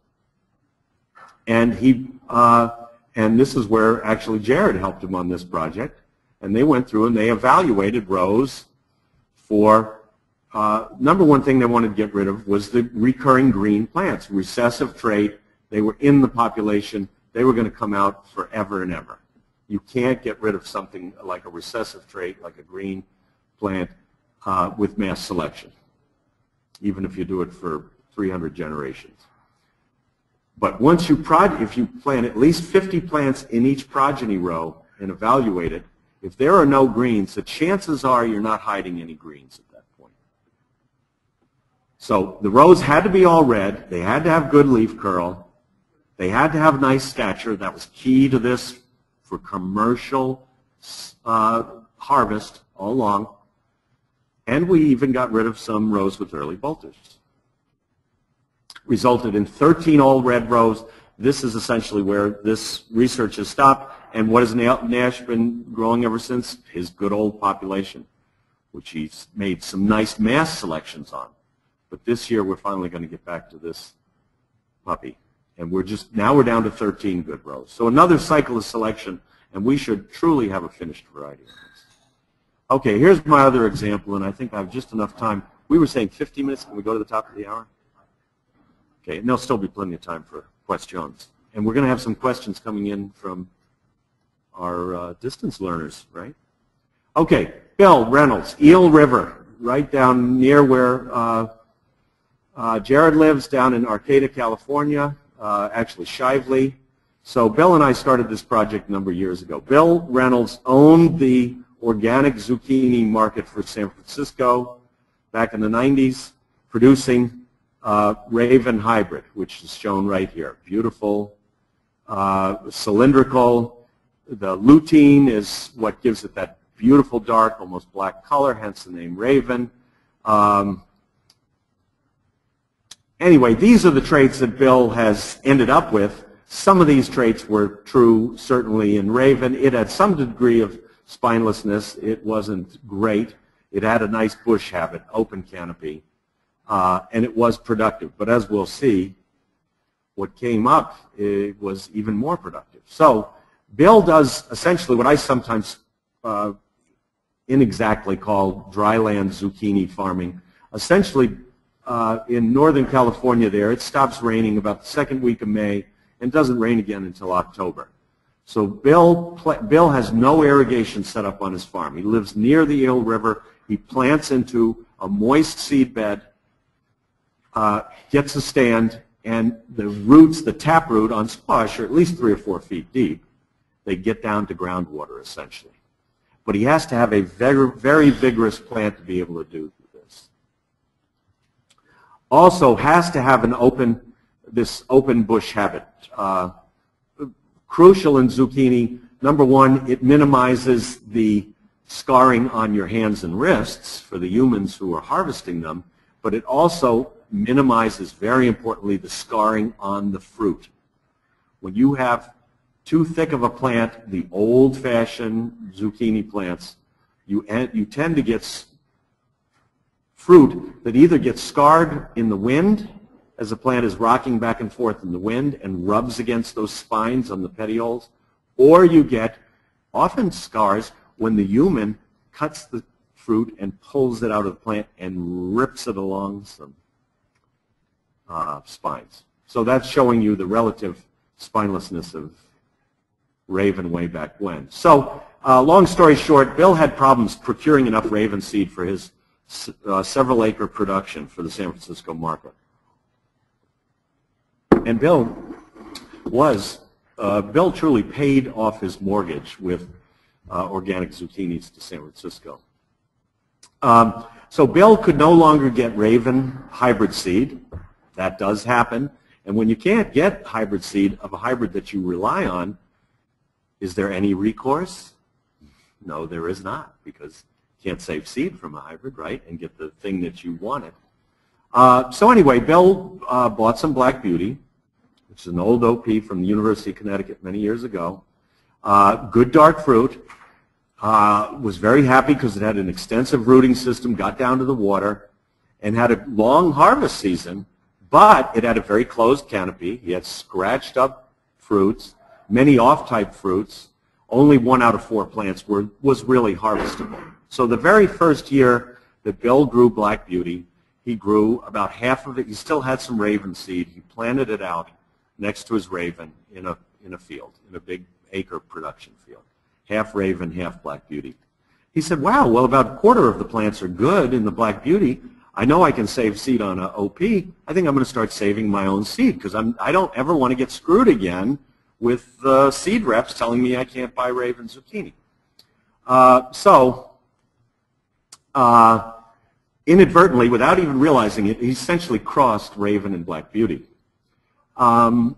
and he, uh, and this is where actually Jared helped him on this project, and they went through and they evaluated rows for uh, number one thing they wanted to get rid of was the recurring green plants, recessive trait. They were in the population. They were going to come out forever and ever. You can't get rid of something like a recessive trait, like a green plant, uh, with mass selection, even if you do it for 300 generations. But once you if you plant at least 50 plants in each progeny row and evaluate it, if there are no greens, the chances are you're not hiding any greens so the rows had to be all red. They had to have good leaf curl. They had to have nice stature. That was key to this for commercial uh, harvest all along. And we even got rid of some rows with early bolters. Resulted in 13 all red rows. This is essentially where this research has stopped. And what has Nash been growing ever since? His good old population, which he's made some nice mass selections on. But this year, we're finally going to get back to this puppy. And we're just, now we're down to 13 good rows. So another cycle of selection, and we should truly have a finished variety. Okay, here's my other example, and I think I have just enough time. We were saying 50 minutes. Can we go to the top of the hour? Okay, and there'll still be plenty of time for questions. And we're going to have some questions coming in from our uh, distance learners, right? Okay, Bill Reynolds, Eel River, right down near where uh, uh, Jared lives, down in Arcata, California, uh, actually Shively. So Bill and I started this project a number of years ago. Bill Reynolds owned the organic zucchini market for San Francisco back in the 90s, producing uh, Raven Hybrid, which is shown right here. Beautiful, uh, cylindrical. The lutein is what gives it that beautiful dark, almost black color, hence the name Raven. Um, anyway, these are the traits that Bill has ended up with. Some of these traits were true, certainly, in Raven. It had some degree of spinelessness. It wasn't great. It had a nice bush habit, open canopy, uh, and it was productive. But as we'll see, what came up was even more productive. So Bill does essentially what I sometimes uh, inexactly call dryland zucchini farming. Essentially, uh, in Northern California there, it stops raining about the second week of May and doesn't rain again until October. So Bill, Bill has no irrigation set up on his farm. He lives near the Eel River. He plants into a moist seed bed, uh, gets a stand, and the roots, the taproot on squash are at least three or four feet deep. They get down to groundwater, essentially. But he has to have a very, very vigorous plant to be able to do. Also has to have an open, this open bush habit. Uh, crucial in zucchini, number one, it minimizes the scarring on your hands and wrists for the humans who are harvesting them, but it also minimizes, very importantly, the scarring on the fruit. When you have too thick of a plant, the old-fashioned zucchini plants, you, you tend to get fruit that either gets scarred in the wind as the plant is rocking back and forth in the wind and rubs against those spines on the petioles, or you get often scars when the human cuts the fruit and pulls it out of the plant and rips it along some uh, spines. So that's showing you the relative spinelessness of raven way back when. So uh, long story short, Bill had problems procuring enough raven seed for his uh, several acre production for the San Francisco market. And Bill was, uh, Bill truly paid off his mortgage with uh, organic zucchinis to San Francisco. Um, so Bill could no longer get Raven hybrid seed. That does happen. And when you can't get hybrid seed of a hybrid that you rely on, is there any recourse? No, there is not, because can't save seed from a hybrid, right, and get the thing that you wanted. Uh, so anyway, Bill uh, bought some Black Beauty, which is an old OP from the University of Connecticut many years ago. Uh, good dark fruit. Uh, was very happy because it had an extensive rooting system, got down to the water, and had a long harvest season, but it had a very closed canopy. He had scratched up fruits, many off-type fruits. Only one out of four plants were, was really harvestable. So the very first year that Bill grew Black Beauty, he grew about half of it. He still had some raven seed. He planted it out next to his raven in a, in a field, in a big acre production field. Half raven, half black beauty. He said, wow, well, about a quarter of the plants are good in the black beauty. I know I can save seed on a OP. I think I'm going to start saving my own seed because I don't ever want to get screwed again with the seed reps telling me I can't buy Raven zucchini. Uh, so, uh, inadvertently, without even realizing it, he essentially crossed Raven and Black Beauty. Um,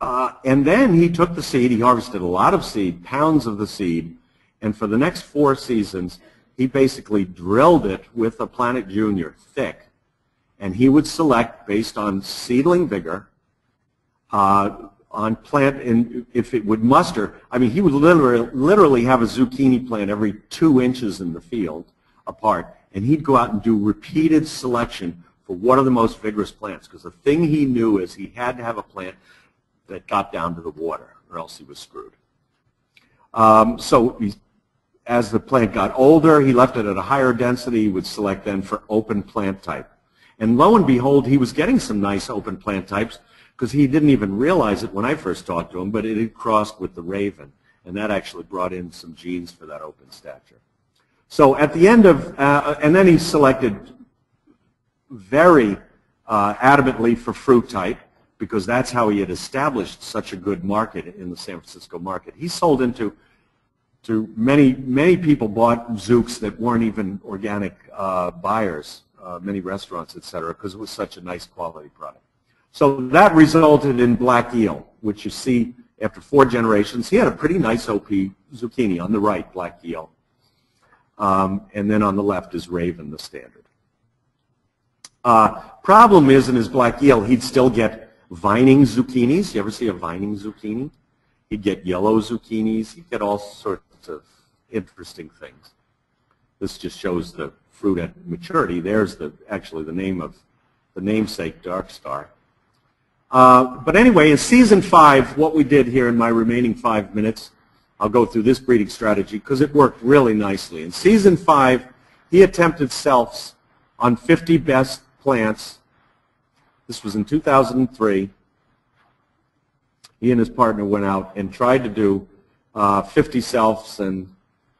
uh, and then he took the seed, he harvested a lot of seed, pounds of the seed, and for the next four seasons, he basically drilled it with a Planet Junior thick. And he would select based on seedling vigor, uh, on plant, and if it would muster, I mean, he would literally, literally have a zucchini plant every two inches in the field apart, and he'd go out and do repeated selection for what are the most vigorous plants, because the thing he knew is he had to have a plant that got down to the water, or else he was screwed. Um, so he, as the plant got older, he left it at a higher density. He would select then for open plant type. And lo and behold, he was getting some nice open plant types because he didn't even realize it when I first talked to him, but it had crossed with the raven. And that actually brought in some genes for that open stature. So at the end of, uh, and then he selected very uh, adamantly for fruit type because that's how he had established such a good market in the San Francisco market. He sold into to many, many people bought Zooks that weren't even organic uh, buyers, uh, many restaurants, et cetera, because it was such a nice quality product. So that resulted in Black Eel, which you see after four generations. He had a pretty nice OP zucchini on the right, Black Eel. Um, and then on the left is Raven, the standard. Uh, problem is in his Black Eel, he'd still get vining zucchinis. You ever see a vining zucchini? He'd get yellow zucchinis. He'd get all sorts of interesting things. This just shows the fruit at maturity. There's the actually the name of the namesake Dark Star. Uh, but anyway, in season five, what we did here in my remaining five minutes, I'll go through this breeding strategy because it worked really nicely. In season five, he attempted selfs on 50 best plants. This was in 2003. He and his partner went out and tried to do uh, 50 selfs, and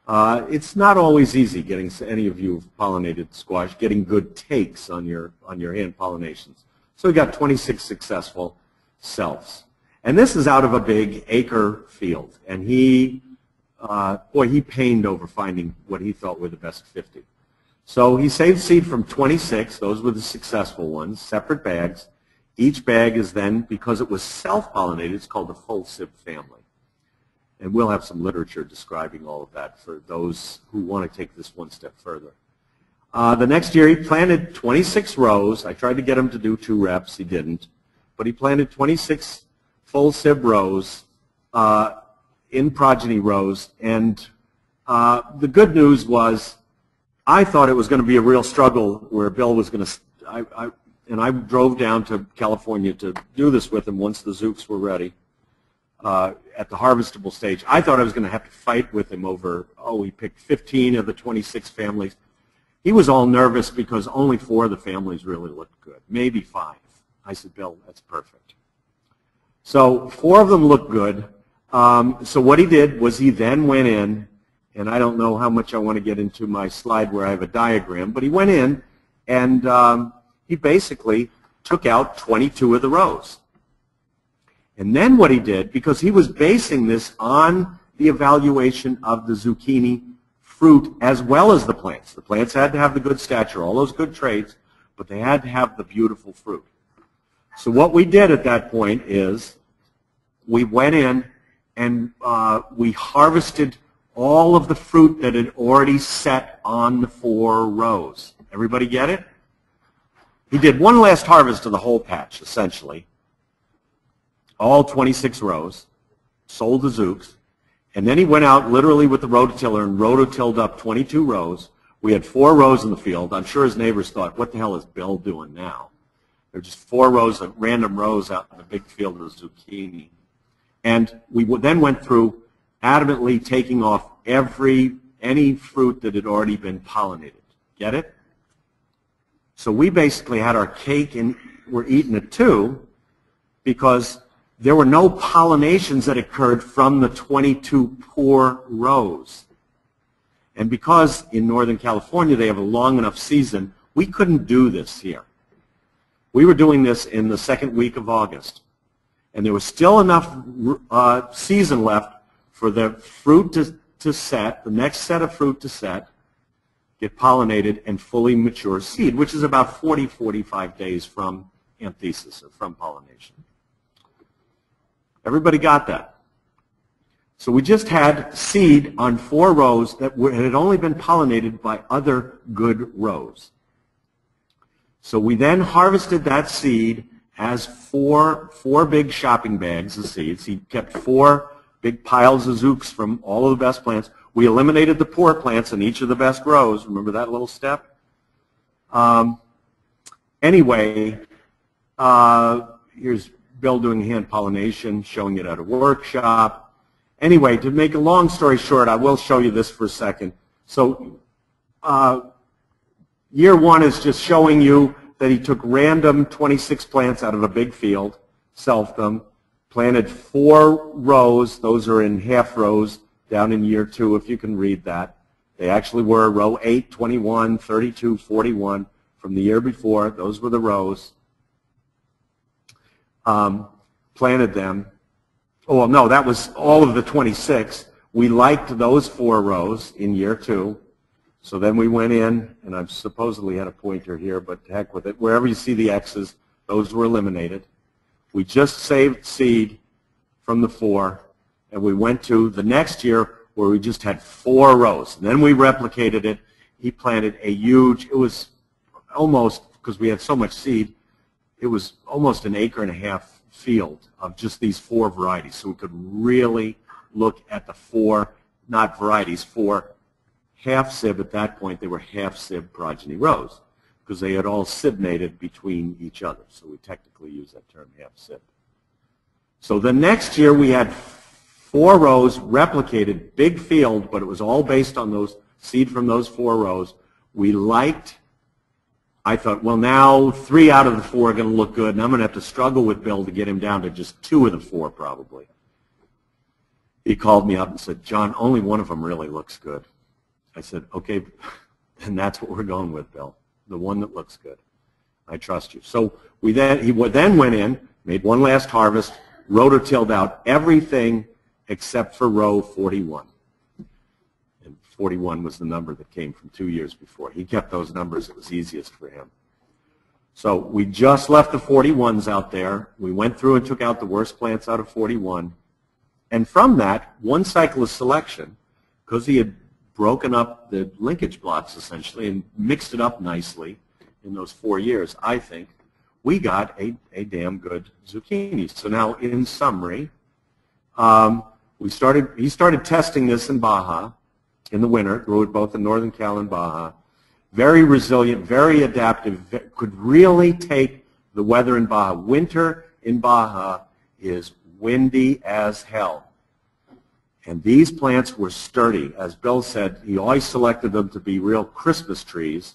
uh, it's not always easy getting any of you pollinated squash getting good takes on your on your hand pollinations. So we got 26 successful selfs. And this is out of a big acre field. And he, uh, boy, he pained over finding what he thought were the best 50. So he saved seed from 26. Those were the successful ones, separate bags. Each bag is then, because it was self-pollinated, it's called the full sib family. And we'll have some literature describing all of that for those who want to take this one step further. Uh, the next year he planted 26 rows. I tried to get him to do two reps. He didn't. But he planted 26 full sib rows uh, in progeny rows. And uh, the good news was I thought it was going to be a real struggle where Bill was going to, I, I, and I drove down to California to do this with him once the Zooks were ready uh, at the harvestable stage. I thought I was going to have to fight with him over, oh, he picked 15 of the 26 families. He was all nervous because only four of the families really looked good, maybe five. I said, Bill, that's perfect. So four of them looked good. Um, so what he did was he then went in, and I don't know how much I want to get into my slide where I have a diagram, but he went in and um, he basically took out 22 of the rows. And then what he did, because he was basing this on the evaluation of the zucchini fruit as well as the plants. The plants had to have the good stature, all those good traits, but they had to have the beautiful fruit. So what we did at that point is we went in and uh, we harvested all of the fruit that had already set on the four rows. Everybody get it? He did one last harvest of the whole patch, essentially. All 26 rows. Sold the Zooks. And then he went out literally with the rototiller and rototilled up 22 rows. We had four rows in the field. I'm sure his neighbors thought, what the hell is Bill doing now? There were just four rows of random rows out in the big field of zucchini. And we then went through adamantly taking off every, any fruit that had already been pollinated. Get it? So we basically had our cake and we're eating it too because there were no pollinations that occurred from the 22 poor rows. And because in Northern California they have a long enough season, we couldn't do this here. We were doing this in the second week of August. And there was still enough uh, season left for the fruit to, to set, the next set of fruit to set, get pollinated, and fully mature seed, which is about 40, 45 days from anthesis, or from pollination. Everybody got that? So we just had seed on four rows that had only been pollinated by other good rows. So we then harvested that seed as four, four big shopping bags of seeds. He kept four big piles of zooks from all of the best plants. We eliminated the poor plants in each of the best rows. Remember that little step? Um, anyway, uh, here's Bill doing hand pollination, showing it at a workshop. Anyway, to make a long story short, I will show you this for a second. So uh, year one is just showing you that he took random 26 plants out of a big field, selfed them, planted four rows. Those are in half rows down in year two, if you can read that. They actually were row 8, 21, 32, 41 from the year before. Those were the rows. Um, planted them. Oh, well, no, that was all of the 26. We liked those four rows in year two. So then we went in, and I've supposedly had a pointer here, but heck with it. Wherever you see the X's, those were eliminated. We just saved seed from the four, and we went to the next year where we just had four rows. And then we replicated it. He planted a huge, it was almost, because we had so much seed, it was almost an acre and a half field of just these four varieties. So we could really look at the four, not varieties, four half sib at that point, they were half sib progeny rows because they had all sibnated between each other. So we technically use that term half sib. So the next year we had four rows replicated, big field, but it was all based on those seed from those four rows. We liked, I thought, well now three out of the four are going to look good, and I'm going to have to struggle with Bill to get him down to just two of the four probably. He called me up and said, John, only one of them really looks good. I said, okay, and that's what we're going with, Bill. The one that looks good. I trust you. So we then he then went in, made one last harvest, rototilled out everything except for row 41. And 41 was the number that came from two years before. He kept those numbers. It was easiest for him. So we just left the 41s out there. We went through and took out the worst plants out of 41. And from that, one cycle of selection, because he had broken up the linkage blocks essentially and mixed it up nicely in those four years, I think, we got a, a damn good zucchini. So now, in summary, um, we started. He started testing this in Baja in the winter. Grew it both in Northern Cal and Baja. Very resilient, very adaptive. Could really take the weather in Baja. Winter in Baja is windy as hell. And these plants were sturdy. As Bill said, he always selected them to be real Christmas trees.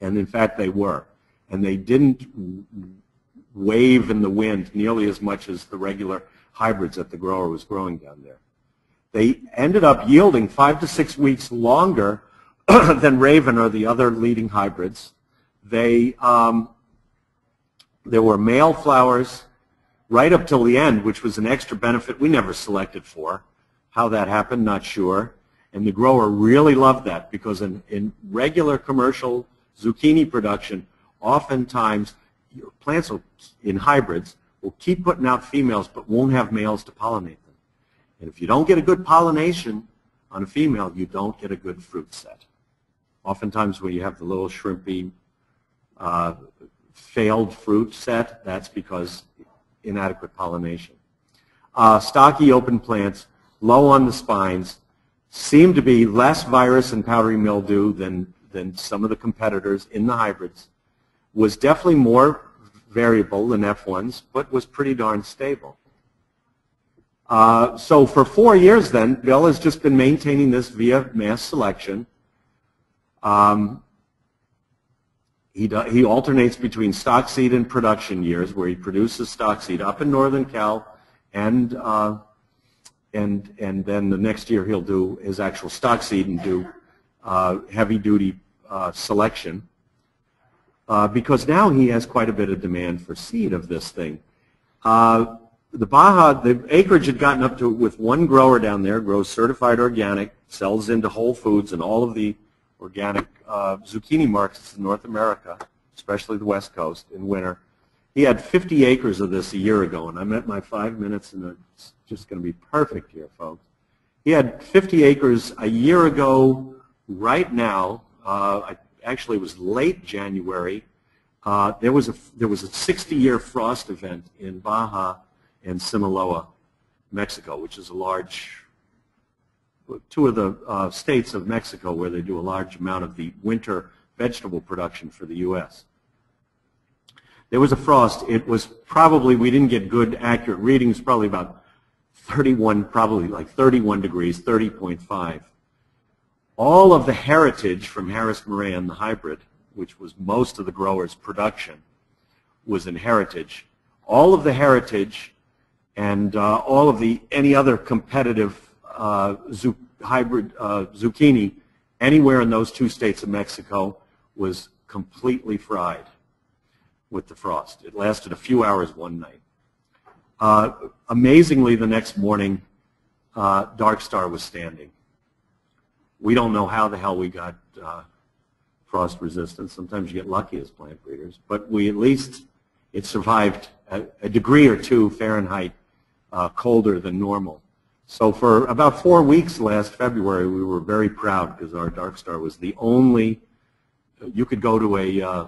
And in fact, they were. And they didn't wave in the wind nearly as much as the regular hybrids that the grower was growing down there. They ended up yielding five to six weeks longer than Raven or the other leading hybrids. They, um, there were male flowers right up till the end, which was an extra benefit we never selected for. How that happened, not sure. And the grower really loved that because in, in regular commercial zucchini production, oftentimes plants will, in hybrids will keep putting out females but won't have males to pollinate them. And if you don't get a good pollination on a female, you don't get a good fruit set. Oftentimes when you have the little shrimpy uh, failed fruit set, that's because inadequate pollination. Uh, stocky open plants, low on the spines, seem to be less virus and powdery mildew than, than some of the competitors in the hybrids, was definitely more variable than F1s, but was pretty darn stable. Uh, so for four years then, Bill has just been maintaining this via mass selection. Um, he, do, he alternates between stock seed and production years, where he produces stock seed up in Northern Cal, and uh, and and then the next year he'll do his actual stock seed and do uh, heavy duty uh, selection, uh, because now he has quite a bit of demand for seed of this thing. Uh, the Baja, the acreage had gotten up to with one grower down there, grows certified organic, sells into Whole Foods and all of the organic uh, zucchini markets in North America, especially the West Coast in winter. He had 50 acres of this a year ago, and I'm at my five minutes, and it's just going to be perfect here, folks. He had 50 acres a year ago. Right now, uh, actually it was late January. Uh, there was a there was a 60-year frost event in Baja and Sinaloa, Mexico, which is a large two of the uh, states of Mexico where they do a large amount of the winter vegetable production for the U.S. there was a frost. It was probably, we didn't get good accurate readings, probably about 31, probably like 31 degrees, 30.5. All of the heritage from Harris Moran, the hybrid, which was most of the growers' production, was in heritage. All of the heritage and uh, all of the any other competitive uh, zu hybrid uh, zucchini anywhere in those two states of Mexico was completely fried with the frost. It lasted a few hours one night. Uh, amazingly, the next morning, uh, Dark Star was standing. We don't know how the hell we got uh, frost resistance. Sometimes you get lucky as plant breeders, but we at least it survived a, a degree or two Fahrenheit uh, colder than normal. So for about four weeks last February, we were very proud because our Dark Star was the only, you could go to a, uh,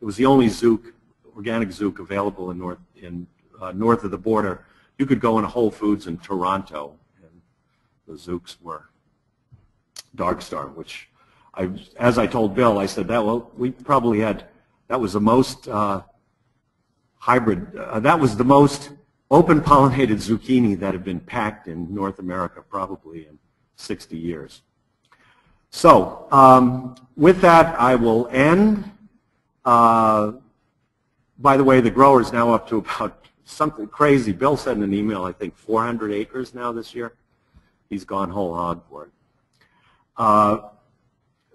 it was the only zook, organic zook available in north, in, uh, north of the border. You could go in Whole Foods in Toronto, and the zooks were Dark Star, which I, as I told Bill, I said that, well, we probably had, that was the most uh, hybrid, uh, that was the most open pollinated zucchini that have been packed in North America probably in 60 years. So um, with that, I will end. Uh, by the way, the grower is now up to about something crazy. Bill said in an email, I think 400 acres now this year. He's gone whole hog for it. Uh,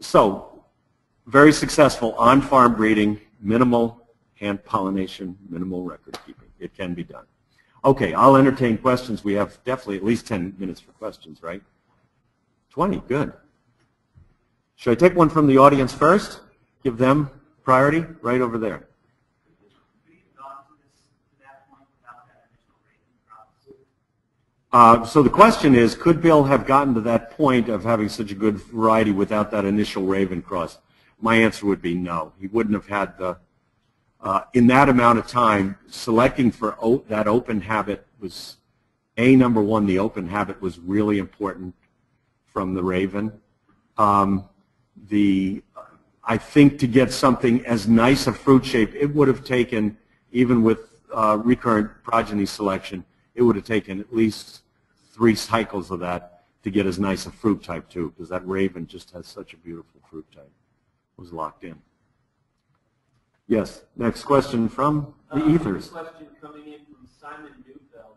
so very successful on-farm breeding, minimal hand pollination, minimal record keeping. It can be done. Okay, I'll entertain questions. We have definitely at least 10 minutes for questions, right? 20, good. Should I take one from the audience first? Give them priority right over there. Uh, so the question is, could Bill have gotten to that point of having such a good variety without that initial raven cross? My answer would be no. He wouldn't have had the uh, in that amount of time, selecting for that open habit was, A, number one, the open habit was really important from the Raven. Um, the, I think to get something as nice a fruit shape, it would have taken, even with uh, recurrent progeny selection, it would have taken at least three cycles of that to get as nice a fruit type too, because that Raven just has such a beautiful fruit type. It was locked in. Yes. Next question from the um, ethers. question coming in from Simon Newfeld.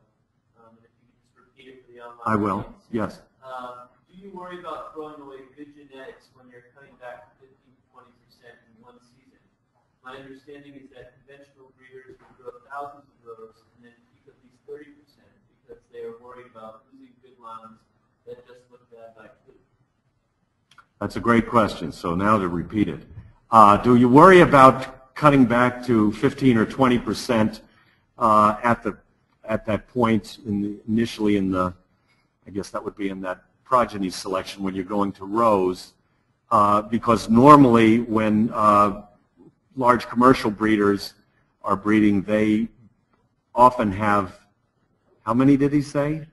Um, if you could just repeat it for the online I will. Audience. Yes. Um, do you worry about throwing away good genetics when you're cutting back 15 to 20 percent in one season? My understanding is that conventional breeders will grow thousands of rows and then keep at least 30 percent because they are worried about losing good lines that just look bad like food. That's a great question. So now to repeat it. Uh, do you worry about cutting back to 15 or 20 percent uh, at the at that point in the, initially in the I guess that would be in that progeny selection when you're going to rows uh, because normally when uh, large commercial breeders are breeding they often have how many did he say?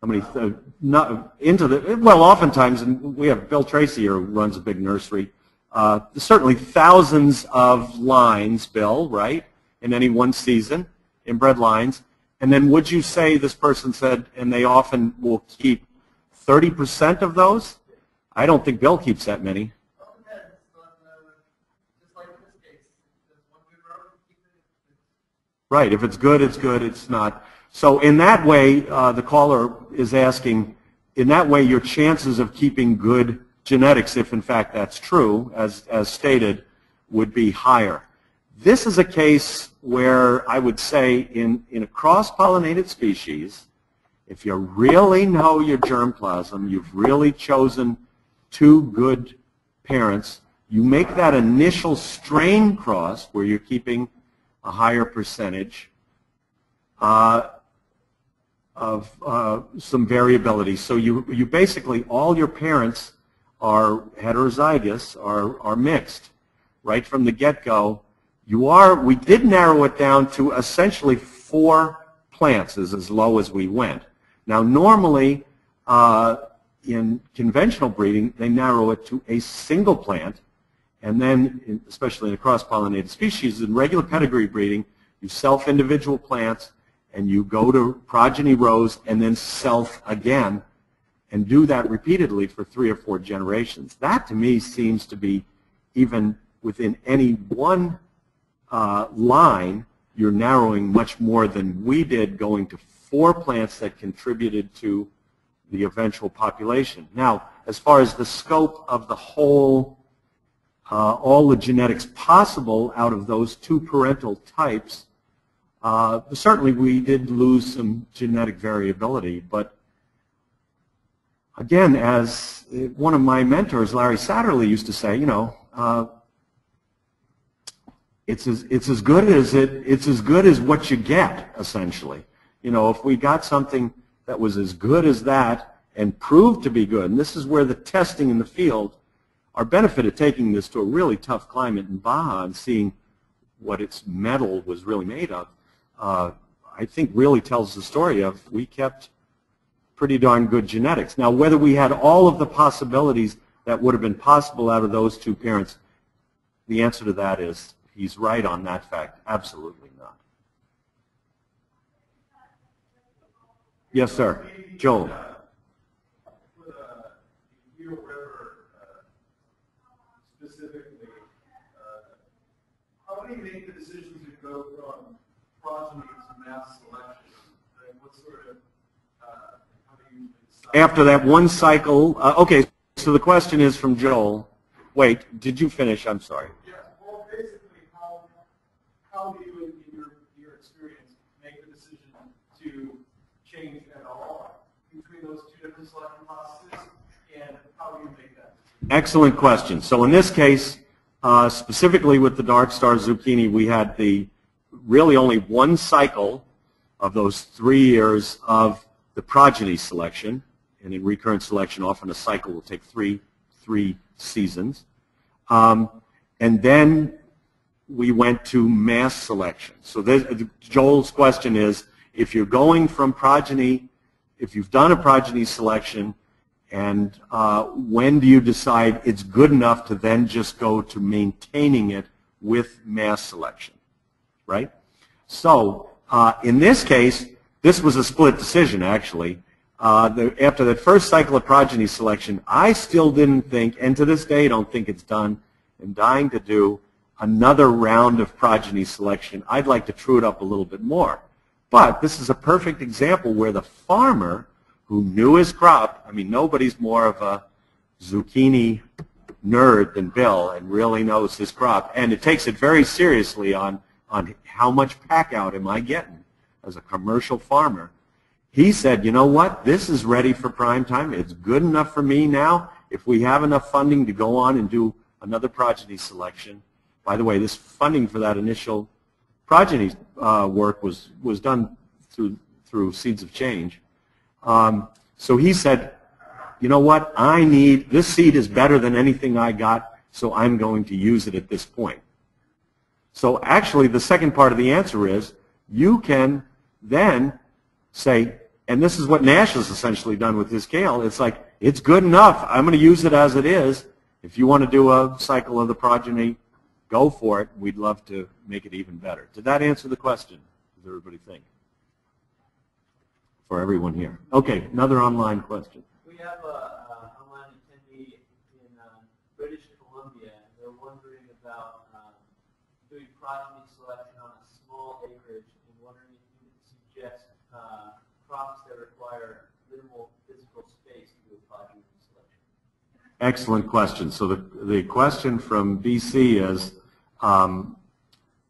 How many uh, not into the well oftentimes and we have Bill Tracy who runs a big nursery uh, certainly thousands of lines, Bill, right, in any one season, inbred lines. And then would you say this person said, and they often will keep 30% of those? I don't think Bill keeps that many. Right. If it's good, it's good. It's not. So in that way, uh, the caller is asking, in that way, your chances of keeping good genetics, if in fact that's true, as, as stated, would be higher. This is a case where I would say in, in a cross-pollinated species, if you really know your germplasm, you've really chosen two good parents, you make that initial strain cross where you're keeping a higher percentage uh, of uh, some variability. So you, you basically, all your parents are heterozygous, are, are mixed. Right from the get-go, you are, we did narrow it down to essentially four plants is as low as we went. Now normally uh, in conventional breeding, they narrow it to a single plant And then, especially in a cross-pollinated species, in regular pedigree breeding, you self individual plants and you go to progeny rows and then self again and do that repeatedly for three or four generations. That to me seems to be even within any one uh, line, you're narrowing much more than we did going to four plants that contributed to the eventual population. Now, as far as the scope of the whole, uh, all the genetics possible out of those two parental types, uh, certainly we did lose some genetic variability, but again, as one of my mentors, Larry Satterley, used to say, you know, uh, it's as it's as good as it it's as good as what you get essentially. You know, if we got something that was as good as that and proved to be good, and this is where the testing in the field, our benefit of taking this to a really tough climate in Baja and seeing what its metal was really made of, uh, I think really tells the story of we kept pretty darn good genetics. Now, whether we had all of the possibilities that would have been possible out of those two parents, the answer to that is he's right on that fact. Absolutely not. Yes, sir. Joel. With uh, uh, specifically, uh, you make the decision to go from progeny to mass selection? Like, what sort of, uh, how do you decide? After that one cycle, uh, okay, so the question is from Joel. Wait, did you finish? I'm sorry. Yeah, well, basically, how, how do you, in your, your experience, make the decision to change at all between those two different selection processes, and how do you make that decision? Excellent question. So in this case, uh, specifically with the Dark Star zucchini, we had the really only one cycle of those three years of the progeny selection. And in recurrent selection, often a cycle will take three, three seasons. Um, and then we went to mass selection. So this, Joel's question is, if you're going from progeny, if you've done a progeny selection, and uh, when do you decide it's good enough to then just go to maintaining it with mass selection, right? So uh, in this case, this was a split decision, actually. Uh, the, after that first cycle of progeny selection, I still didn't think, and to this day don't think it's done, and dying to do another round of progeny selection. I'd like to true it up a little bit more. But this is a perfect example where the farmer who knew his crop, I mean, nobody's more of a zucchini nerd than Bill and really knows his crop. And it takes it very seriously on, on how much pack out am I getting as a commercial farmer. He said, you know what, this is ready for prime time. It's good enough for me now. If we have enough funding to go on and do another progeny selection, by the way, this funding for that initial progeny uh, work was, was done through, through Seeds of Change. Um, so he said, you know what, I need, this seed is better than anything I got, so I'm going to use it at this point. So actually the second part of the answer is you can then say, and this is what Nash has essentially done with his kale, it's like, it's good enough, I'm going to use it as it is. If you want to do a cycle of the progeny, go for it. We'd love to make it even better. Did that answer the question? Does everybody think? For everyone here. Okay, another online question. We have a, uh online attendee in uh, British Columbia, and they're wondering about um, doing progeny selection on a small acreage, and wondering if you would suggest uh, crops that require minimal physical space to selection. Excellent question. So the, the question from BC is, um,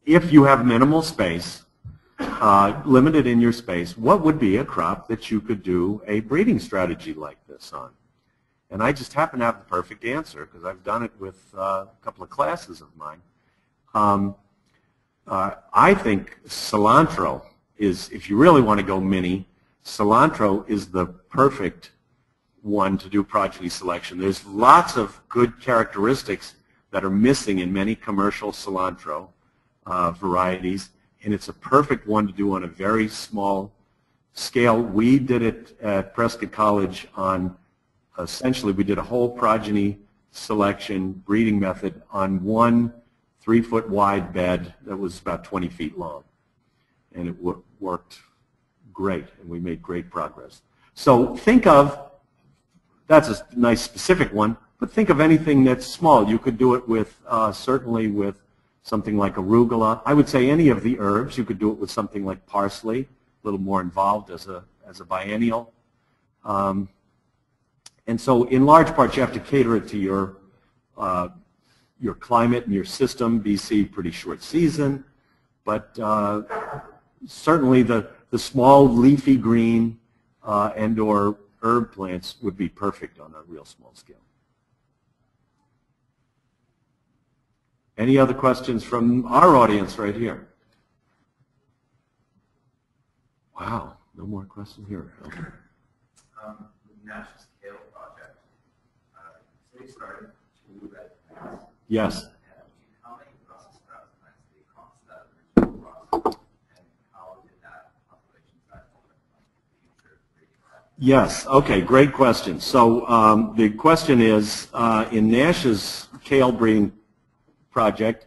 if you have minimal space, uh, limited in your space, what would be a crop that you could do a breeding strategy like this on? And I just happen to have the perfect answer because I've done it with uh, a couple of classes of mine. Um, uh, I think cilantro is, if you really want to go mini, cilantro is the perfect one to do progeny selection. There's lots of good characteristics that are missing in many commercial cilantro uh, varieties, and it's a perfect one to do on a very small scale. We did it at Prescott College on, essentially, we did a whole progeny selection breeding method on one three-foot wide bed that was about 20 feet long. And it worked great, and we made great progress. So think of, that's a nice specific one, but think of anything that's small. You could do it with, uh, certainly with something like arugula. I would say any of the herbs. You could do it with something like parsley, a little more involved as a, as a biennial. Um, and so in large part, you have to cater it to your, uh, your climate and your system. BC, pretty short season, but uh, certainly the, the small leafy green uh, and or herb plants would be perfect on a real small scale. Any other questions from our audience right here? Wow, no more questions here. Okay. Um, with Nash's Kale project, uh, so started two red plants. Yes. And how many Brussels sprouts plants did you cross that original process? And how did that population size look like future breeding? Yes, okay, great question. So um, the question is, uh, in Nash's kale breeding project,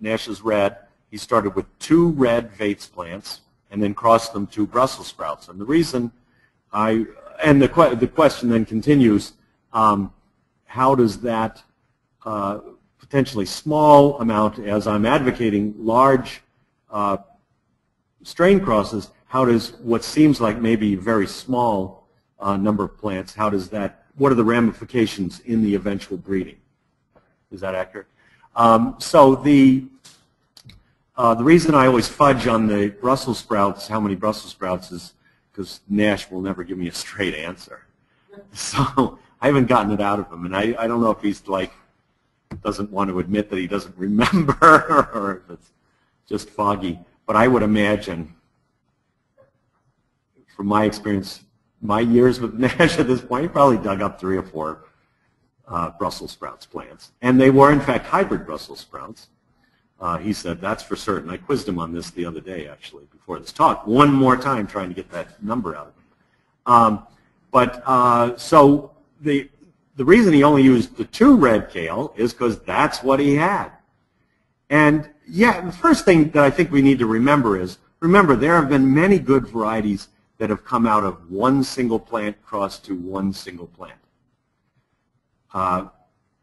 Nash's red, he started with two red Vates plants and then crossed them to Brussels sprouts. And the reason I, and the, que- the question then continues, um, how does that uh, potentially small amount, as I'm advocating large uh, strain crosses, how does what seems like maybe very small uh, number of plants, how does that, what are the ramifications in the eventual breeding? Is that accurate? Um, so the, uh, the reason I always fudge on the Brussels sprouts, how many Brussels sprouts is because Nash will never give me a straight answer. So I haven't gotten it out of him, and I, I don't know if he's like, doesn't want to admit that he doesn't remember or if it's just foggy. But I would imagine, from my experience, my years with Nash at this point, probably dug up three or four uh, Brussels sprouts plants. And they were, in fact, hybrid Brussels sprouts. Uh, he said, that's for certain. I quizzed him on this the other day, actually, before this talk, one more time trying to get that number out of him. Um, but uh, so the, the reason he only used the two red kale is because that's what he had. And yeah, the first thing that I think we need to remember is, remember, there have been many good varieties that have come out of one single plant crossed to one single plant. Uh,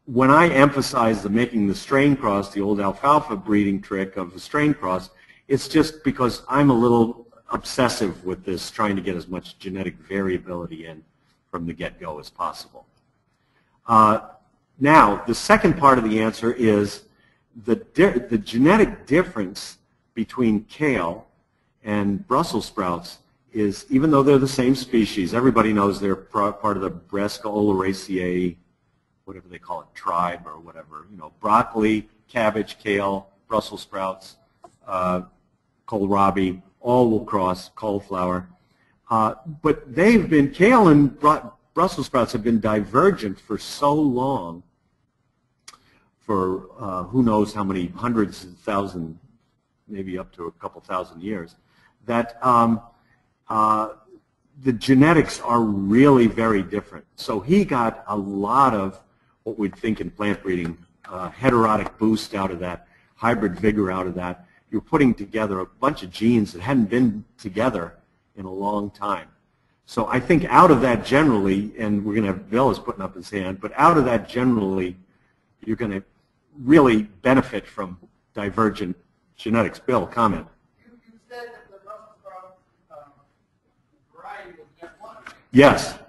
when I emphasize the making the strain cross, the old alfalfa breeding trick of the strain cross, it's just because I'm a little obsessive with this, trying to get as much genetic variability in from the get-go as possible. Uh, now, the second part of the answer is the, the genetic difference between kale and Brussels sprouts is, even though they're the same species, everybody knows they're part of the Brassica oleracea, whatever they call it, tribe or whatever. You know, broccoli, cabbage, kale, Brussels sprouts, uh, kohlrabi, all will cross, cauliflower. Uh, but they've been, kale and Bru- Brussels sprouts have been divergent for so long, for uh, who knows how many hundreds of thousand, maybe up to a couple thousand years, that um, uh, the genetics are really very different. So he got a lot of what we'd think in plant breeding, uh, heterotic boost out of that, hybrid vigor out of that. You're putting together a bunch of genes that hadn't been together in a long time. So I think out of that generally, and we're going to have Bill is putting up his hand, but out of that generally, you're going to really benefit from divergent genetics. Bill, comment. You, you said that the Brussels sprout, um, variety was F one, right? Yes. So it doesn't really make a difference how many plants were involved, they're all sensitive.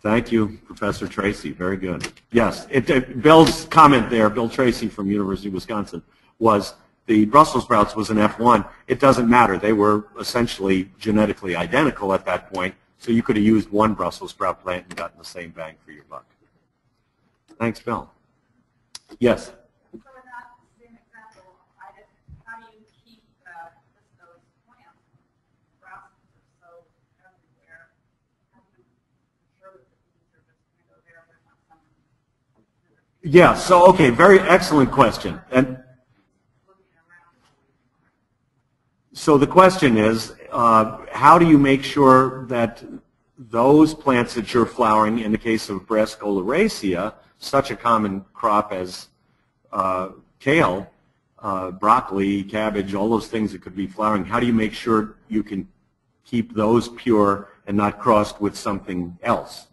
Thank you, Professor Tracy. Very good. Yes, it, it- Bill's comment there, Bill Tracy from University of Wisconsin, was the Brussels sprouts was an F1. It doesn't matter. They were essentially genetically identical at that point, so you could have used one Brussels sprout plant and gotten the same bang for your buck. Thanks, Bill. Yes. So in that same example, I just, how do you keep uh, just those plants, grasses are so everywhere? How do you ensure that the bees are just going to go there, there's not some Yeah, so, okay, very excellent question. And? So the question is, uh, how do you make sure that those plants that you're flowering, in the case of brassica such a common crop as uh, kale, uh, broccoli, cabbage, all those things that could be flowering, how do you make sure you can keep those pure and not crossed with something else?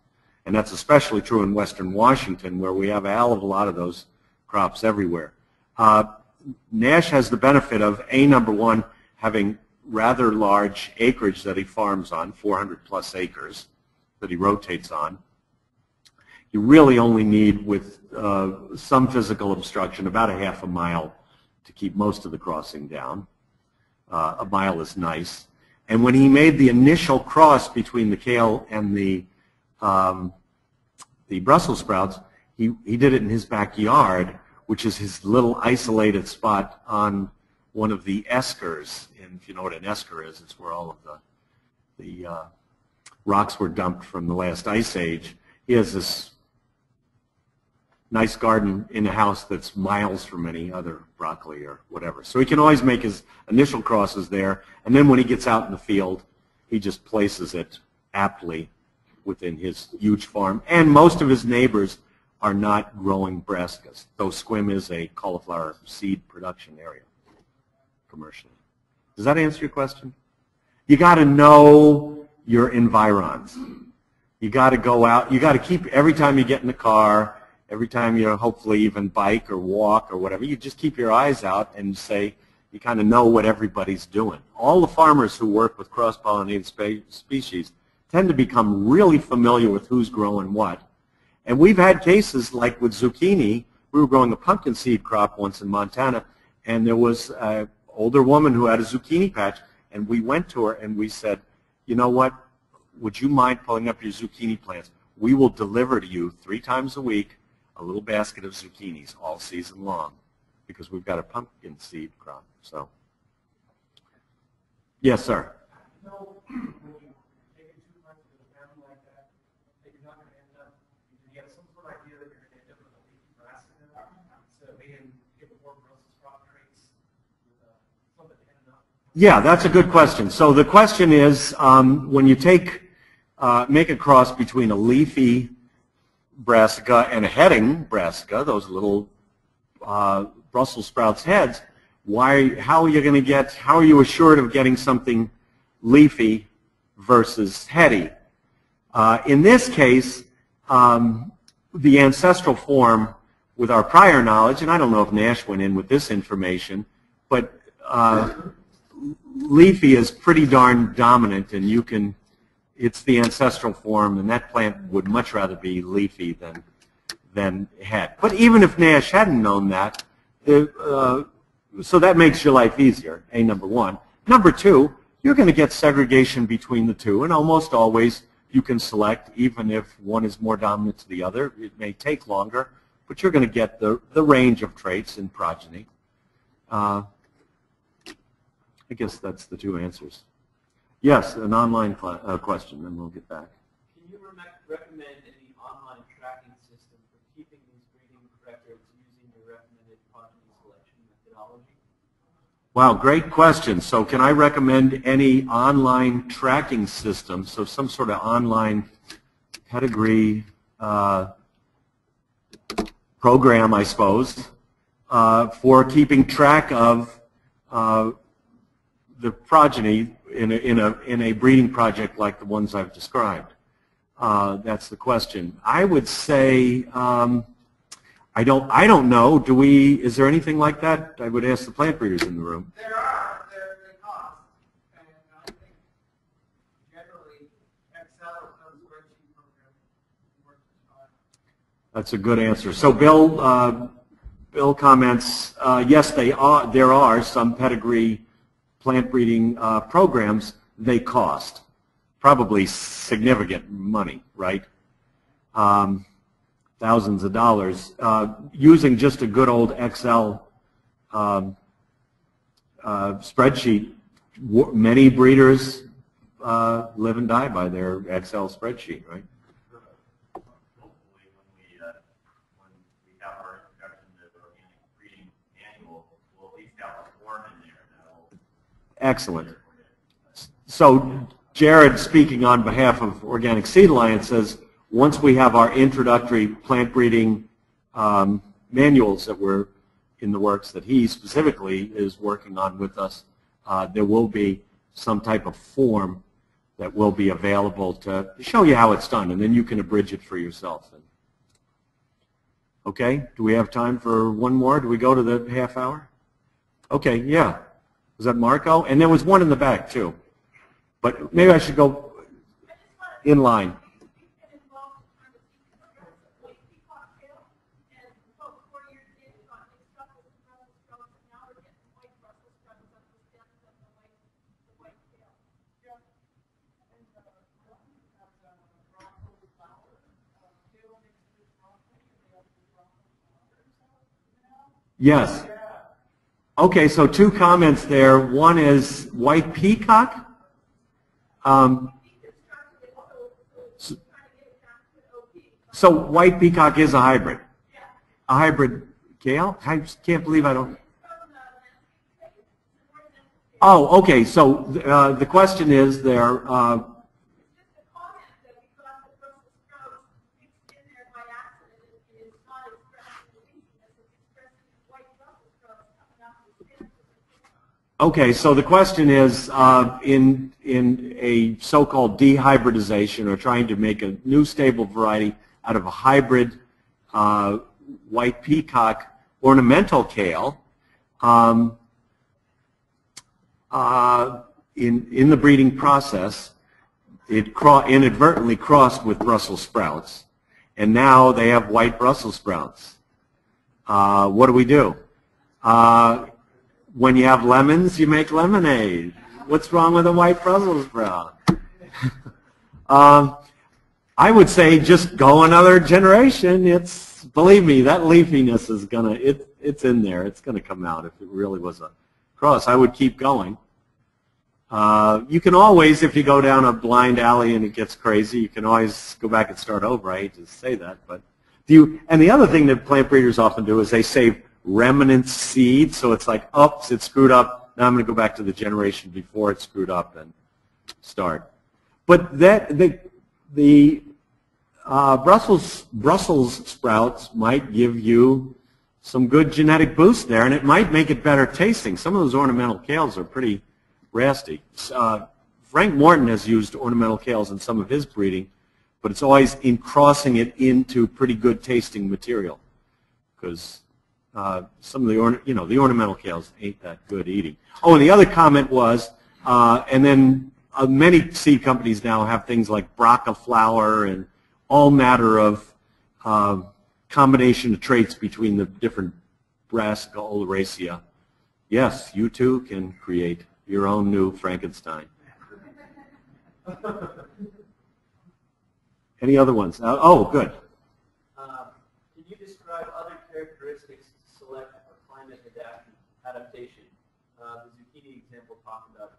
And that's especially true in western Washington, where we have a hell of a lot of those crops everywhere. Uh, Nash has the benefit of, A, number one, having rather large acreage that he farms on, 400 plus acres that he rotates on. You really only need, with uh, some physical obstruction, about a half a mile to keep most of the crossing down. Uh, a mile is nice. And when he made the initial cross between the kale and the um, the Brussels sprouts, he, he did it in his backyard, which is his little isolated spot on one of the eskers. And if you know what an esker is, it's where all of the, the uh, rocks were dumped from the last ice age. He has this nice garden in a house that's miles from any other broccoli or whatever. So he can always make his initial crosses there, and then when he gets out in the field, he just places it aptly within his huge farm. And most of his neighbors are not growing brassicas, though Sequim is a cauliflower seed production area commercially. Does that answer your question? You got to know your environs. You got to go out. You got to keep every time you get in the car, every time you hopefully even bike or walk or whatever. You just keep your eyes out and say you kind of know what everybody's doing. All the farmers who work with cross-pollinated spe- species tend to become really familiar with who's growing what. And we've had cases like with zucchini. We were growing a pumpkin seed crop once in Montana, and there was an older woman who had a zucchini patch, and we went to her and we said, you know what, would you mind pulling up your zucchini plants? We will deliver to you three times a week a little basket of zucchinis all season long because we've got a pumpkin seed crop. So, yes, sir when you take it too much to the family like that, that you're not gonna end up, you have some sort of idea that you're gonna end up with a leaky brassica, instead of being, get more Brussels sprout traits with, uh, something ending up. Yeah, that's a good question. So the question is, um, when you take, uh, make a cross between a leafy brassica and a heading brassica, those little uh, Brussels sprouts heads, why, how are you going to get, how are you assured of getting something leafy versus heady? Uh, in this case, um, the ancestral form with our prior knowledge, and I don't know if Nash went in with this information, but uh, leafy is pretty darn dominant, and you can, it's the ancestral form, and that plant would much rather be leafy than than head. But even if Nash hadn't known that, the, uh, so that makes your life easier, A, number one. Number two, you're going to get segregation between the two, and almost always you can select, even if one is more dominant to the other. It may take longer, but you're going to get the, the range of traits in progeny. Uh, I guess that's the two answers. Yes, an online uh, question, then we'll get back. Can you re- recommend any online tracking system for keeping these breeding records using your recommended progeny selection methodology? Wow, great question. So can I recommend any online tracking system, so some sort of online pedigree uh, program, I suppose, uh, for keeping track of uh, the progeny in a, in, a, in a breeding project like the ones I've described? Uh, that's the question. I would say, um, I don't, I don't know. Do we, is there anything like that? I would ask the plant breeders in the room. There are, there, they cost, and I think generally Excel or some program. That's a good answer. So Bill, uh, Bill comments, uh, yes, they are, there are some pedigree plant breeding uh, programs. They cost probably significant money, right? Um, thousands of dollars. Uh, using just a good old Excel um, uh, spreadsheet, many breeders uh, live and die by their Excel spreadsheet, right? Hopefully, when we, uh, when we have our introduction to organic breeding manual, we'll at least have a form in there that'll. Excellent. So Jared, speaking on behalf of Organic Seed Alliance, says, once we have our introductory plant breeding um, manuals that were in the works that he specifically is working on with us, uh, there will be some type of form that will be available to show you how it's done, and then you can abridge it for yourself. Okay, do we have time for one more? Do we go to the half hour? Okay, yeah. Was that Marco? And there was one in the back, too. But maybe I should go in line. Yes. Okay, so two comments there. One is white peacock. Um, so, so white peacock is a hybrid. A hybrid kale? I can't believe I don't. Oh, okay. So uh, the question is there. Uh, Okay, so the question is, uh, in in a so-called dehybridization, or trying to make a new stable variety out of a hybrid uh, white peacock ornamental kale, um, uh, in in the breeding process, it cro inadvertently crossed with Brussels sprouts, and now they have white Brussels sprouts. Uh, what do we do? When you have lemons, you make lemonade. What's wrong with a white Brussels sprout? um, I would say just go another generation. It's believe me, that leafiness is gonna it it's in there. It's gonna come out if it really was a cross. I would keep going. Uh, you can always, if you go down a blind alley and it gets crazy, you can always go back and start over. I hate to say that, but do you? And the other thing that plant breeders often do is they save remnant seed. So it's like, oops, it screwed up. Now I'm going to go back to the generation before it screwed up and start. But that the, the uh, Brussels Brussels sprouts might give you some good genetic boost there, and it might make it better tasting. Some of those ornamental kales are pretty rasty. Uh, Frank Morton has used ornamental kales in some of his breeding, but it's always in crossing it into pretty good tasting material because uh, some of the orna- you know the ornamental kales ain't that good eating. Oh, and the other comment was, uh, and then uh, many seed companies now have things like Broccoflower and all matter of uh, combination of traits between the different Brassica oleracea. Yes, you too can create your own new Frankenstein. Any other ones? Uh, oh, good. Um, can you describe other characteristics to select for climate adapt- adaptation? Uh, the zucchini example talked about.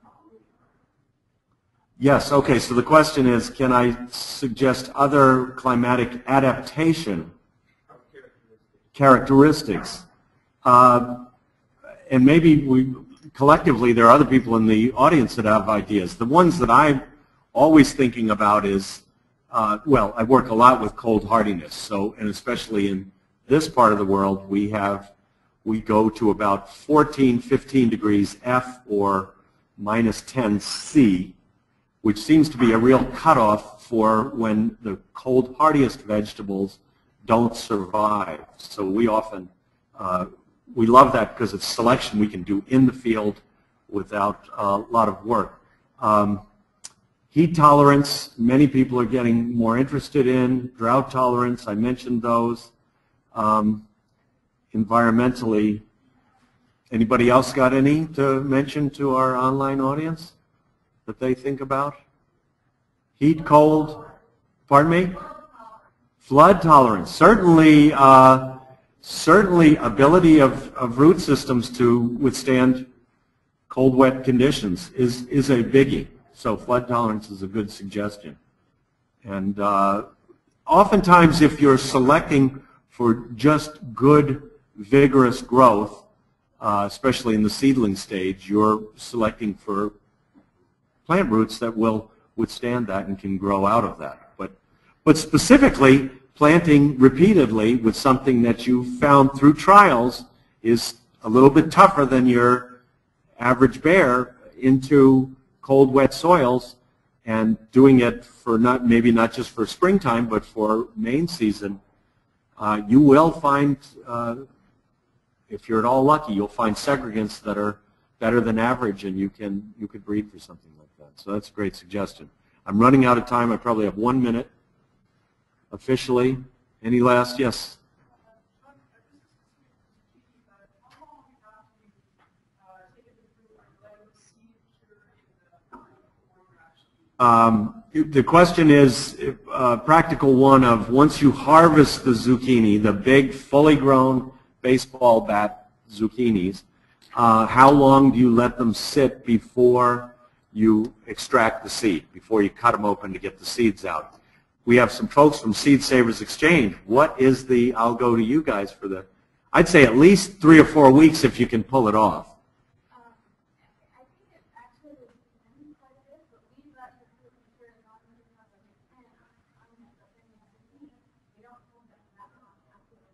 Yes, okay, so the question is, can I suggest other climatic adaptation characteristics? Uh, and maybe we, collectively, there are other people in the audience that have ideas. The ones that I'm always thinking about is, uh, well, I work a lot with cold hardiness, so, and especially in this part of the world, we have, we go to about 14, 15 degrees F or minus 10 C, which seems to be a real cutoff for when the cold hardiest vegetables don't survive. So we often, uh, we love that because it's selection we can do in the field without a lot of work. Um, heat tolerance, many people are getting more interested in. Drought tolerance, I mentioned those. Um, environmentally, anybody else got any to mention to our online audience? That they think about? Heat, cold, pardon me? Flood tolerance. Certainly, uh, certainly ability of, of root systems to withstand cold, wet conditions is, is a biggie. So flood tolerance is a good suggestion. And uh, oftentimes if you're selecting for just good, vigorous growth, uh, especially in the seedling stage, you're selecting for plant roots that will withstand that and can grow out of that. But, but specifically, planting repeatedly with something that you found through trials is a little bit tougher than your average bear into cold, wet soils and doing it for not, maybe not just for springtime, but for main season, uh, you will find, uh, if you're at all lucky, you'll find segregants that are better than average and you can, you could breed for something like that. So that's a great suggestion. I'm running out of time. I probably have one minute officially. Any last? Yes. Um, the question is uh, practical one of once you harvest the zucchini, the big fully grown baseball bat zucchinis, uh, how long do you let them sit before you extract the seed, before you cut them open to get the seeds out? We have some folks from Seed Savers Exchange. What is the, I'll go to you guys for the, I'd say at least three or four weeks if you can pull it off. Um, I think it actually was depending quite a bit, but we let the fruit mature not only because of the plant, on the thing that we need. We don't hold them that long after they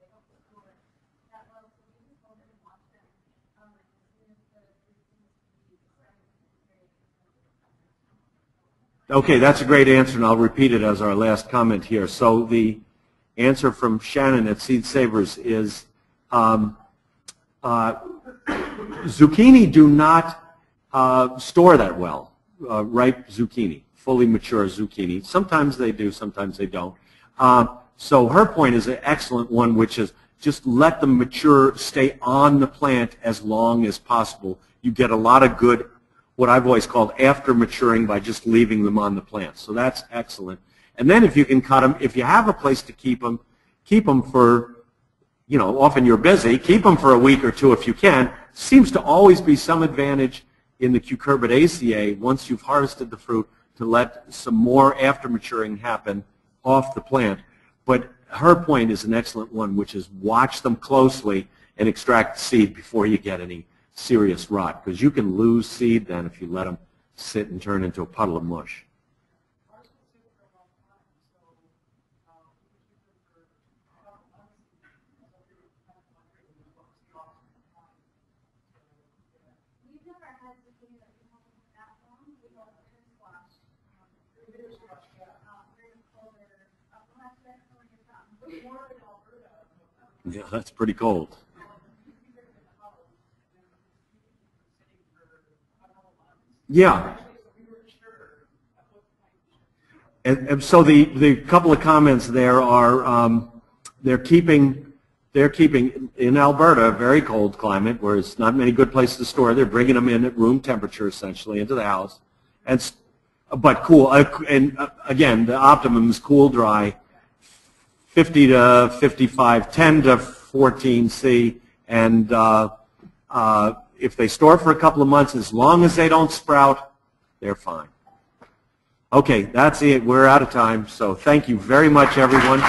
they don't store it that well, so we just hold it and watch them. Um, as soon as the fruit seems to be excited, it's very Okay, that's a great answer, and I'll repeat it as our last comment here. So the answer from Shannon at Seed Savers is um, uh, zucchini do not uh, store that well, uh, ripe zucchini, fully mature zucchini. Sometimes they do, sometimes they don't. Um, so her point is an excellent one, which is just let them mature, stay on the plant as long as possible. You get a lot of good what I've always called after maturing by just leaving them on the plant. So that's excellent. And then if you can cut them, if you have a place to keep them, keep them for, you know, often you're busy, keep them for a week or two if you can. Seems to always be some advantage in the cucurbitaceae once you've harvested the fruit to let some more after maturing happen off the plant. But her point is an excellent one, which is watch them closely and extract the seed before you get any serious rot because you can lose seed then if you let them sit and turn into a puddle of mush. We've never had zucchini that we haven't had that long. We have bitter squash. um, bitter squash, um, very colder, uh, well, that's excellent, it's not more than Alberta. Yeah, that's pretty cold. Yeah. And, and so the, the couple of comments there are um, they're keeping they're keeping in Alberta a very cold climate where it's not many good places to store. They're bringing them in at room temperature essentially into the house, and but cool. Uh, and uh, again, the optimum is cool, dry, 50 to 55, 10 to 14 C, and uh, uh, if they store for a couple of months, as long as they don't sprout, they're fine. Okay, that's it. We're out of time. So thank you very much, everyone.